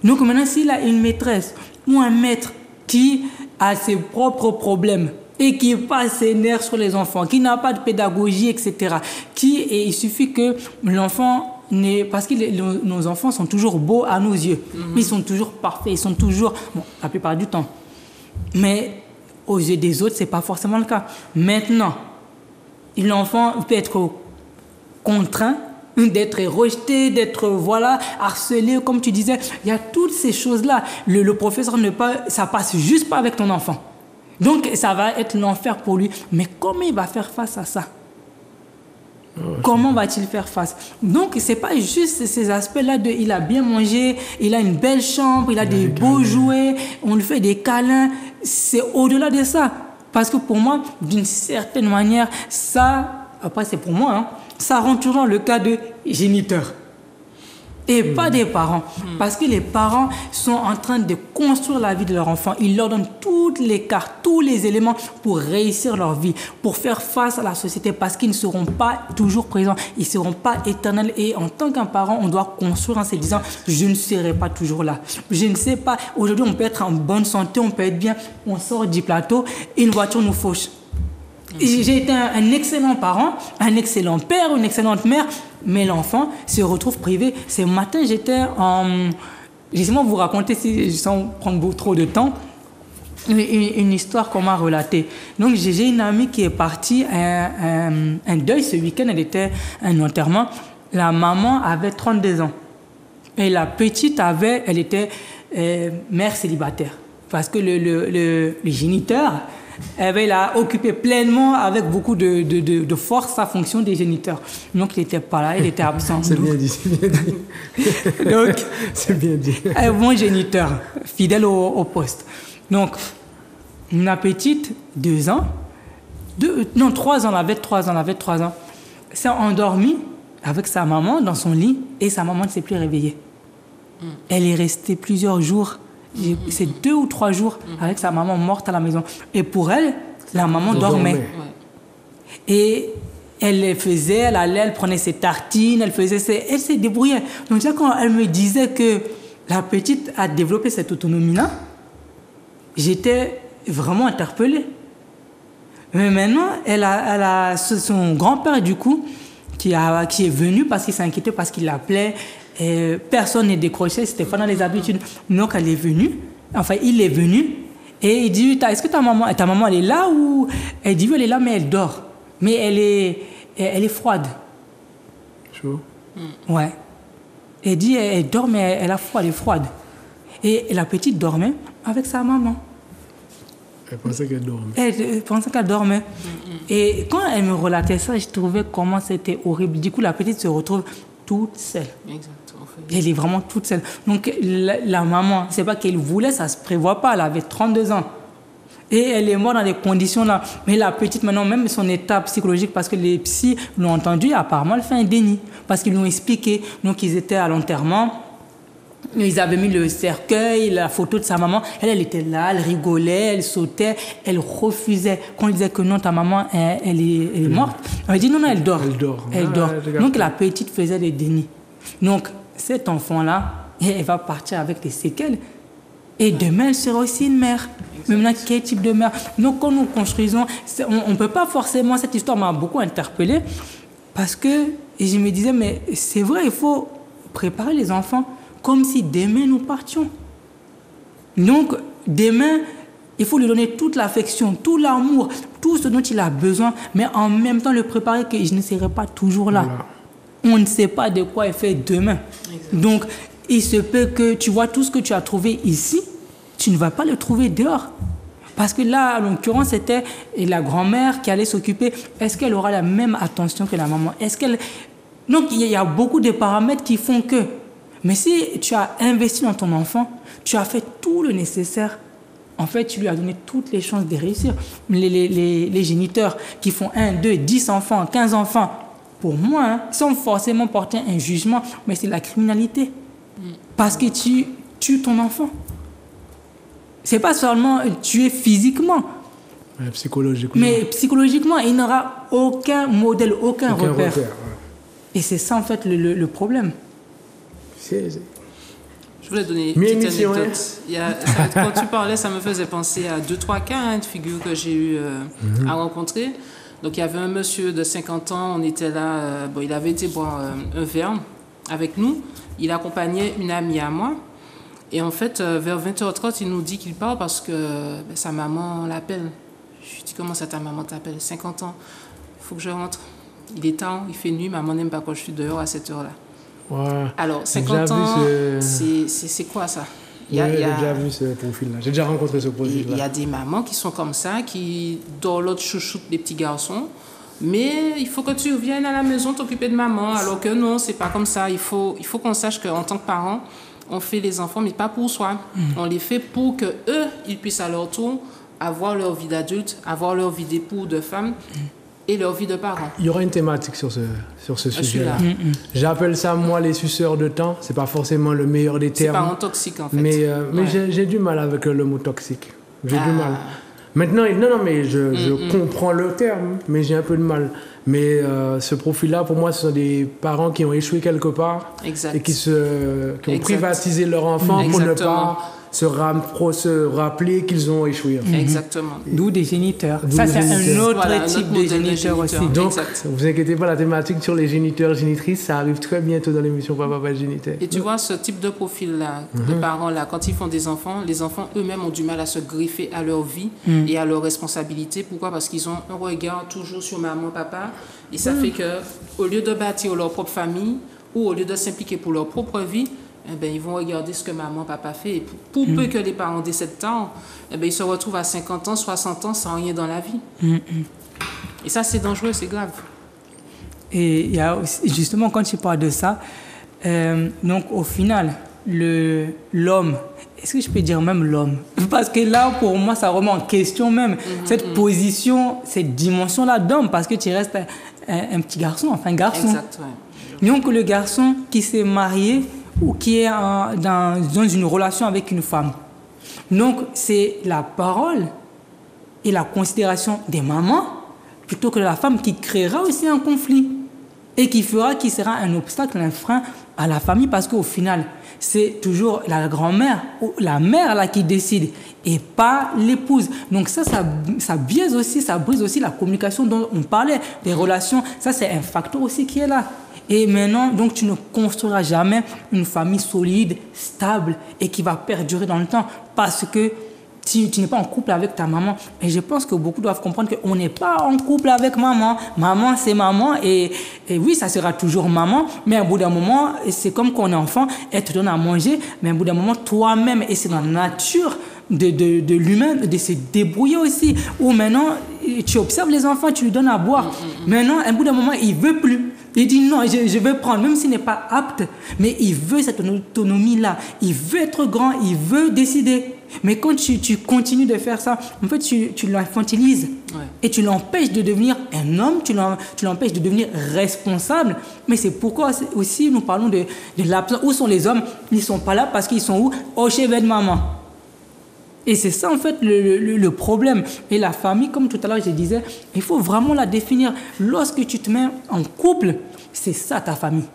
Donc maintenant, s'il a une maîtresse ou un maître qui a ses propres problèmes et qui passe ses nerfs sur les enfants, qui n'a pas de pédagogie, etc., qui, et il suffit que l'enfant. Parce que les- nos enfants sont toujours beaux à nos yeux. Ils sont toujours parfaits, ils sont toujours... Bon, la plupart du temps. Mais aux yeux des autres, c'est pas forcément le cas. Maintenant, l'enfant peut être contraint d'être rejeté, d'être voilà harcelé, comme tu disais. Il y a toutes ces choses-là. Le, le professeur ne pas, ça passe juste pas avec ton enfant. Donc ça va être l'enfer pour lui. Mais comment il va faire face à ça? Comment va-t-il faire face? Donc, c'est pas juste ces aspects-là de il a bien mangé, il a une belle chambre, il a des beaux jouets, on lui fait des câlins. C'est au-delà de ça. Parce que pour moi, d'une certaine manière, ça, après c'est pour moi, hein, ça rentre toujours dans le cas de géniteur et pas des parents. Parce que les parents sont en train de construire la vie de leur enfant. Ils leur donnent toutes les cartes, tous les éléments pour réussir leur vie, pour faire face à la société, parce qu'ils ne seront pas toujours présents, ils ne seront pas éternels. Et en tant qu'un parent, on doit construire en se disant, je ne serai pas toujours là. Je ne sais pas, aujourd'hui on peut être en bonne santé, on peut être bien, on sort du plateau, et une voiture nous fauche. J'ai été un, un excellent parent, un excellent père, une excellente mère, mais l'enfant se retrouve privé. Ce matin, j'étais en. Laissez-moi vous raconter, si, sans prendre trop de temps, une, une- histoire qu'on m'a relatée. Donc, j'ai une amie qui est partie un, un- deuil ce week-end, elle était un enterrement. La maman avait 32 ans. Et la petite avait, elle était euh, mère célibataire. Parce que le, le géniteur, eh ben, il a occupé pleinement, avec beaucoup de, de, de, de force, sa fonction des géniteurs. Donc, il n'était pas là, il était absent. <laughs> C'est bien dit, c'est bien dit. <laughs> Donc, <laughs> c'est bien dit. un bon géniteur, fidèle au, au poste. Donc, ma petite, deux ans, deux, non, trois ans, elle avait trois ans, elle avait trois ans, s'est endormie avec sa maman dans son lit et sa maman ne s'est plus réveillée. Elle est restée plusieurs jours, c'est deux ou trois jours avec sa maman morte à la maison. Et pour elle, la maman dormait. Et elle les faisait, elle allait, elle prenait ses tartines, elle faisait ses... Elle s'est débrouillée. Donc déjà, quand elle me disait que la petite a développé cette autonomie-là, j'étais vraiment interpellée. Mais maintenant, elle a, elle a son grand-père, du coup, qui, a, qui est venu parce qu'il s'inquiétait, parce qu'il l'appelait. Et personne n'est décroché, c'était pas dans les habitudes. Donc, elle est venue. Enfin, il est venu. Et il dit, Ta- est-ce que ta maman, ta maman, elle est là ou... Elle dit, oui, elle est là, mais elle dort. Mais elle est, elle est froide. Chaud. Ouais. Elle dit, elle, elle dort, mais elle, elle a froid, elle est froide. Et la petite dormait avec sa maman. Elle pensait qu'elle dormait. Elle euh, pensait qu'elle dormait. Et quand elle me relatait ça, je trouvais comment c'était horrible. Du coup, la petite se retrouve toute seule. Exact. Elle est vraiment toute seule. Donc, la, la maman, c'est pas qu'elle voulait, ça se prévoit pas. Elle avait 32 ans. Et elle est morte dans des conditions là. Mais la petite, maintenant, même son état psychologique, parce que les psys l'ont entendu, apparemment, elle fait un déni. Parce qu'ils lui ont expliqué. Donc, ils étaient à l'enterrement. Ils avaient mis le cercueil, la photo de sa maman. Elle, elle était là, elle rigolait, elle sautait, elle refusait. Quand on disait que non, ta maman, elle, elle est, elle est morte, elle dit non, non, elle dort. Elle dort. Elle Ah, dort. Donc la petite faisait des dénis. Donc cet enfant-là, elle va partir avec des séquelles. Et demain, elle sera aussi une mère. Mais maintenant, quel type de mère? Donc, quand nous construisons, on ne peut pas forcément. Cette histoire m'a beaucoup interpellé parce que je me disais, mais c'est vrai, il faut préparer les enfants comme si demain nous partions. Donc, demain, il faut lui donner toute l'affection, tout l'amour, tout ce dont il a besoin, mais en même temps le préparer que je ne serai pas toujours là. On ne sait pas de quoi il fait demain. Donc, il se peut que tu vois tout ce que tu as trouvé ici, tu ne vas pas le trouver dehors. Parce que là, en l'occurrence, c'était la grand-mère qui allait s'occuper. Est-ce qu'elle aura la même attention que la maman? Est-ce qu'elle Donc, il y a beaucoup de paramètres qui font que. Mais si tu as investi dans ton enfant, tu as fait tout le nécessaire. En fait, tu lui as donné toutes les chances de réussir. Les, les, les, géniteurs qui font 1, 2, 10 enfants, 15 enfants, pour moi, hein, sans forcément porter un jugement, mais c'est la criminalité. Parce que tu tues ton enfant. C'est pas seulement tuer physiquement. Mais psychologiquement. Mais psychologiquement, il n'aura aucun modèle, aucun, repère. Et c'est ça, en fait, le, le, problème. Je voulais donner une petite anecdote. Il y a, quand tu parlais, ça me faisait penser à deux, trois cas hein, de figures que j'ai eu euh, mhm. à rencontrer. Donc, il y avait un monsieur de 50 ans, on était là, euh, bon, il avait été boire euh, un verre avec nous. Il accompagnait une amie à moi. Et en fait, euh, vers 20h30, il nous dit qu'il part parce que ben, sa maman l'appelle. Je lui dis Comment ça, ta maman t'appelle? 50 ans. Il faut que je rentre. Il est temps, il fait nuit, maman n'aime pas quand je suis dehors à cette heure-là. Ouais. Alors, 50 ans, c'est quoi ça? Il y a, J'ai déjà vu ce profil-là. J'ai déjà rencontré ce profil-là. Il y a des mamans qui sont comme ça, qui dans l'autre chouchoute les petits garçons. Mais il faut que tu viennes à la maison t'occuper de maman. Alors que non, c'est pas comme ça. Il faut, il faut qu'on sache qu'en tant que parent, on fait les enfants, mais pas pour soi. Mm. On les fait pour que eux, ils puissent à leur tour avoir leur vie d'adulte, avoir leur vie d'époux, de femme. Mm. Et leur vie de parents. Il y aura une thématique sur ce, sur ce sujet-là. Mm, J'appelle ça, moi, les suceurs de temps. C'est pas forcément le meilleur des termes. C'est parents toxiques, en fait. Mais, euh, mais j'ai du mal avec le mot toxique. J'ai du ah. mal. Maintenant, non, non, mais je, je comprends le terme, mais j'ai un peu de mal. Mais euh, ce profil-là, pour moi, ce sont des parents qui ont échoué quelque part et qui, se, qui ont privatisé leur enfant pour ne pas se, se rappeler qu'ils ont échoué. Exactement. D'où des géniteurs. Ça, c'est un autre type de géniteur aussi. Donc, vous inquiétez pas, la thématique sur les géniteurs, génitrices, ça arrive très bientôt dans l'émission Papa, Papa, Géniteur. Et tu vois, ce type de profil-là, de mhm. parents-là, quand ils font des enfants, les enfants eux-mêmes ont du mal à se griffer à leur vie mhm. et à leurs responsabilités. Pourquoi? Parce qu'ils ont un regard toujours sur maman, papa. Et ça fait que, au lieu de bâtir leur propre famille, ou au lieu de s'impliquer pour leur propre vie, eh ils vont regarder ce que maman, papa fait. Et pour, peu mm. que les parents décèdent tard, eh ben, ils se retrouvent à 50 ans, 60 ans sans rien dans la vie. Mm, mm. Et ça, c'est dangereux, c'est grave. Et il y a justement, quand tu parles de ça, euh, donc au final, l'homme, est-ce que je peux dire même l'homme? <laughs> Parce que là, pour moi, ça remet en question même mm-hmm, cette position, cette dimension-là d'homme, parce que tu restes un, petit garçon, enfin un garçon. Exact, Donc le garçon qui s'est marié, ou qui est dans, dans une relation avec une femme. Donc, c'est la parole et la considération des mamans plutôt que la femme qui créera aussi un conflit et qui fera, qui sera un obstacle, un frein à la famille parce qu'au final, c'est toujours la grand-mère ou la mère là qui décide et pas l'épouse. Donc ça, ça, ça biaise aussi, ça brise aussi la communication dont on parlait, des relations. Ça, c'est un facteur aussi qui est là. Et maintenant, donc, tu ne construiras jamais une famille solide, stable et qui va perdurer dans le temps parce que tu, tu n'es pas en couple avec ta maman. Et je pense que beaucoup doivent comprendre qu'on n'est pas en couple avec maman. Maman, c'est maman. Et, et, oui, ça sera toujours maman. Mais à bout d'un moment, c'est comme quand on est enfant, elle te donne à manger. Mais à bout d'un moment, toi-même, et c'est dans la nature de, de, de l'humain de se débrouiller aussi. Ou maintenant, tu observes les enfants, tu lui donnes à boire. Mm, mm, mm. Maintenant, à bout d'un moment, il veut plus. Il dit non, je, je veux prendre, même s'il n'est pas apte, mais il veut cette autonomie-là. Il veut être grand, il veut décider. Mais quand tu, tu continues de faire ça, en fait, tu, tu l'infantilises. Et tu l'empêches de devenir un homme, tu l'empêches de devenir responsable. Mais c'est pourquoi aussi nous parlons de, de l'absence. Où sont les hommes? Ils ne sont pas là parce qu'ils sont où? Au chevet de maman. Et c'est ça en fait le, le, problème. Et la famille, comme tout à l'heure je disais, il faut vraiment la définir. Lorsque tu te mets en couple, c'est ça ta famille.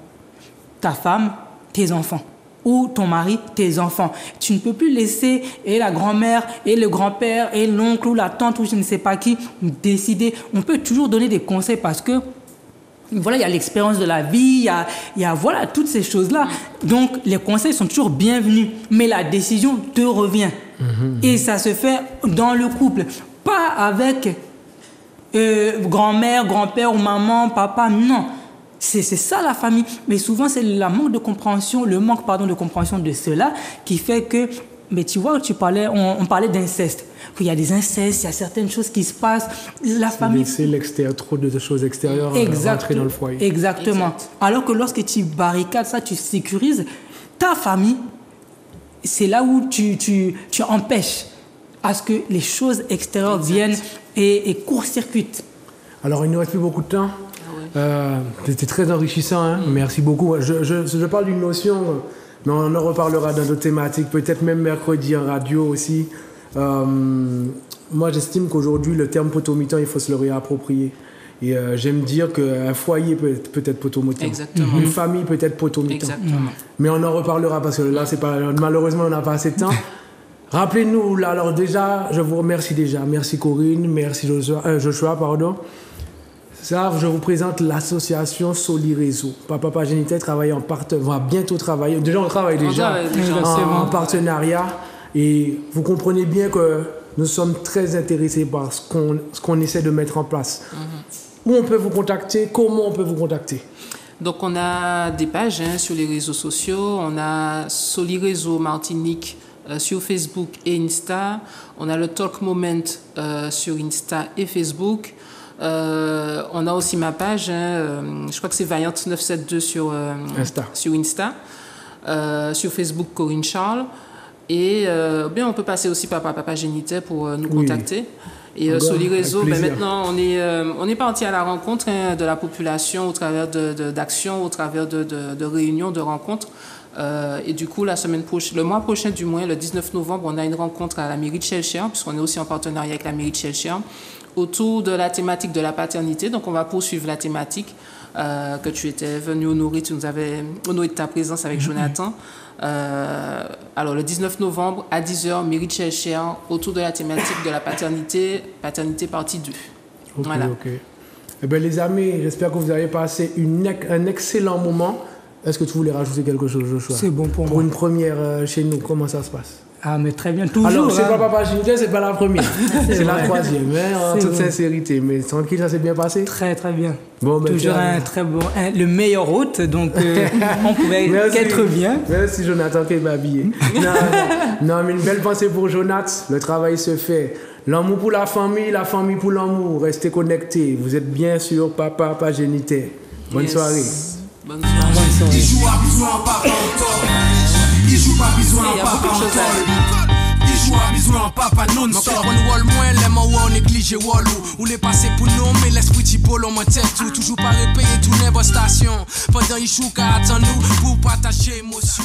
Ta femme, tes enfants. ou ton mari, tes enfants. Tu ne peux plus laisser et la grand-mère et le grand-père et l'oncle ou la tante ou je ne sais pas qui décider. On peut toujours donner des conseils parce que voilà, il y a l'expérience de la vie, il y a, il y a voilà, toutes ces choses-là. Donc, les conseils sont toujours bienvenus, mais la décision te revient. Et ça se fait dans le couple, pas avec euh, grand-mère, grand-père ou maman, papa, non. C'est ça la famille. Mais souvent, c'est le manque de compréhension, le manque pardon, de compréhension de cela qui fait que. Mais tu vois, tu parlais, on, on parlait d'inceste. Qu'il y a des incestes, il y a certaines choses qui se passent. La famille. Laisser l'extérieur, trop de choses extérieures euh, Exact- rentrer dans le foyer. Exactement. Exact. Alors que lorsque tu barricades ça, tu sécurises ta famille, c'est là où tu, tu, tu empêches à ce que les choses extérieures viennent et, et court-circuitent. Alors, il ne nous reste plus beaucoup de temps. Ah Euh, C'était très enrichissant, hein. merci beaucoup. Je, je- je parle d'une notion, euh, mais on en reparlera dans d'autres thématiques, peut-être même mercredi en radio aussi. Euh, moi, j'estime qu'aujourd'hui, le terme potomitan, il faut se le réapproprier. Et euh, j'aime dire qu'un foyer peut être, peut être potomitan. Exactement. Une famille peut être potomitan. Exactement. Mais on en reparlera parce que là, c'est pas, malheureusement, on n'a pas assez de temps. <laughs> Rappelez-nous, là, alors déjà, je vous remercie déjà. Merci Corinne, merci Joshua, euh, Joshua pardon. Je vous présente l'association Soli Réseau. Papa Pagénité travaille en partenariat, va bientôt travailler. Déjà, on travaille déjà travaille déjà en, partenariat. Et vous comprenez bien que nous sommes très intéressés par ce qu'on essaie de mettre en place. Où on peut vous contacter? Comment on peut vous contacter? Donc, on a des pages hein, sur les réseaux sociaux. On a Soli Réseau Martinique euh, sur Facebook et Insta. On a le Talk Moment euh, sur Insta et Facebook. Euh, on a aussi ma page. hein, euh, je crois que c'est Vaillante972 sur, euh, Insta. sur Insta. Euh, sur Facebook, Corinne Charles. Et bien, on peut passer aussi par Papa Géniteur pour nous Oui. contacter. Et euh, Encore, Soli avec Réseau, ben, maintenant, on est, on est parti à la rencontre hein, de la population au travers de- de- d'actions, au travers de, de- réunions, de rencontres. Et du coup, la semaine prochaine, le mois prochain du moins, le 19 novembre, on a une rencontre à la mairie de Chelcher, puisqu'on est aussi en partenariat avec la mairie de Chelcher, autour de la thématique de la paternité. Donc, on va poursuivre la thématique euh, que tu étais venu honorer, tu nous avais honoré de ta présence avec Jonathan. Euh, alors, le 19 novembre à 10h, mairie de Chelcher, autour de la thématique de la paternité, paternité partie 2. Ok, Voilà. ok. Eh bien, les amis, j'espère que vous avez passé une un excellent moment. Est-ce que tu voulais rajouter quelque chose, Joshua? C'est bon pour Pour moi. une première euh, chez nous, comment ça se passe? Ah, mais très bien, toujours. Alors, c'est hein. pas Papa Ginter, c'est pas la première. <laughs> c'est la troisième, hein, en toute vrai. sincérité. Mais tranquille, ça s'est bien passé? Très, très bien. Bon, ben, Toujours un très bon, un- le meilleur hôte, donc euh, <laughs> on pouvait Merci. qu'être bien. Merci Jonathan qui m'a habillé. <laughs> non, non, non, mais une belle pensée pour Jonathan. Le travail se fait. L'amour pour la famille, la famille pour l'amour. Restez connectés. Vous êtes bien sûr Papa Pagénité. Bonne Yes. soirée. Bonne soirée. Bonne soirée. Il joue pas besoin y a papa en à besoin papa Donc non-stop. on wall moins les mots on néglige wallou Ou les passés pour nous mais l'esprit t'y polo mon tête tout. Toujours pas répayé tout n'est station. Pendant il chou qu'à attend nous pour partager émotion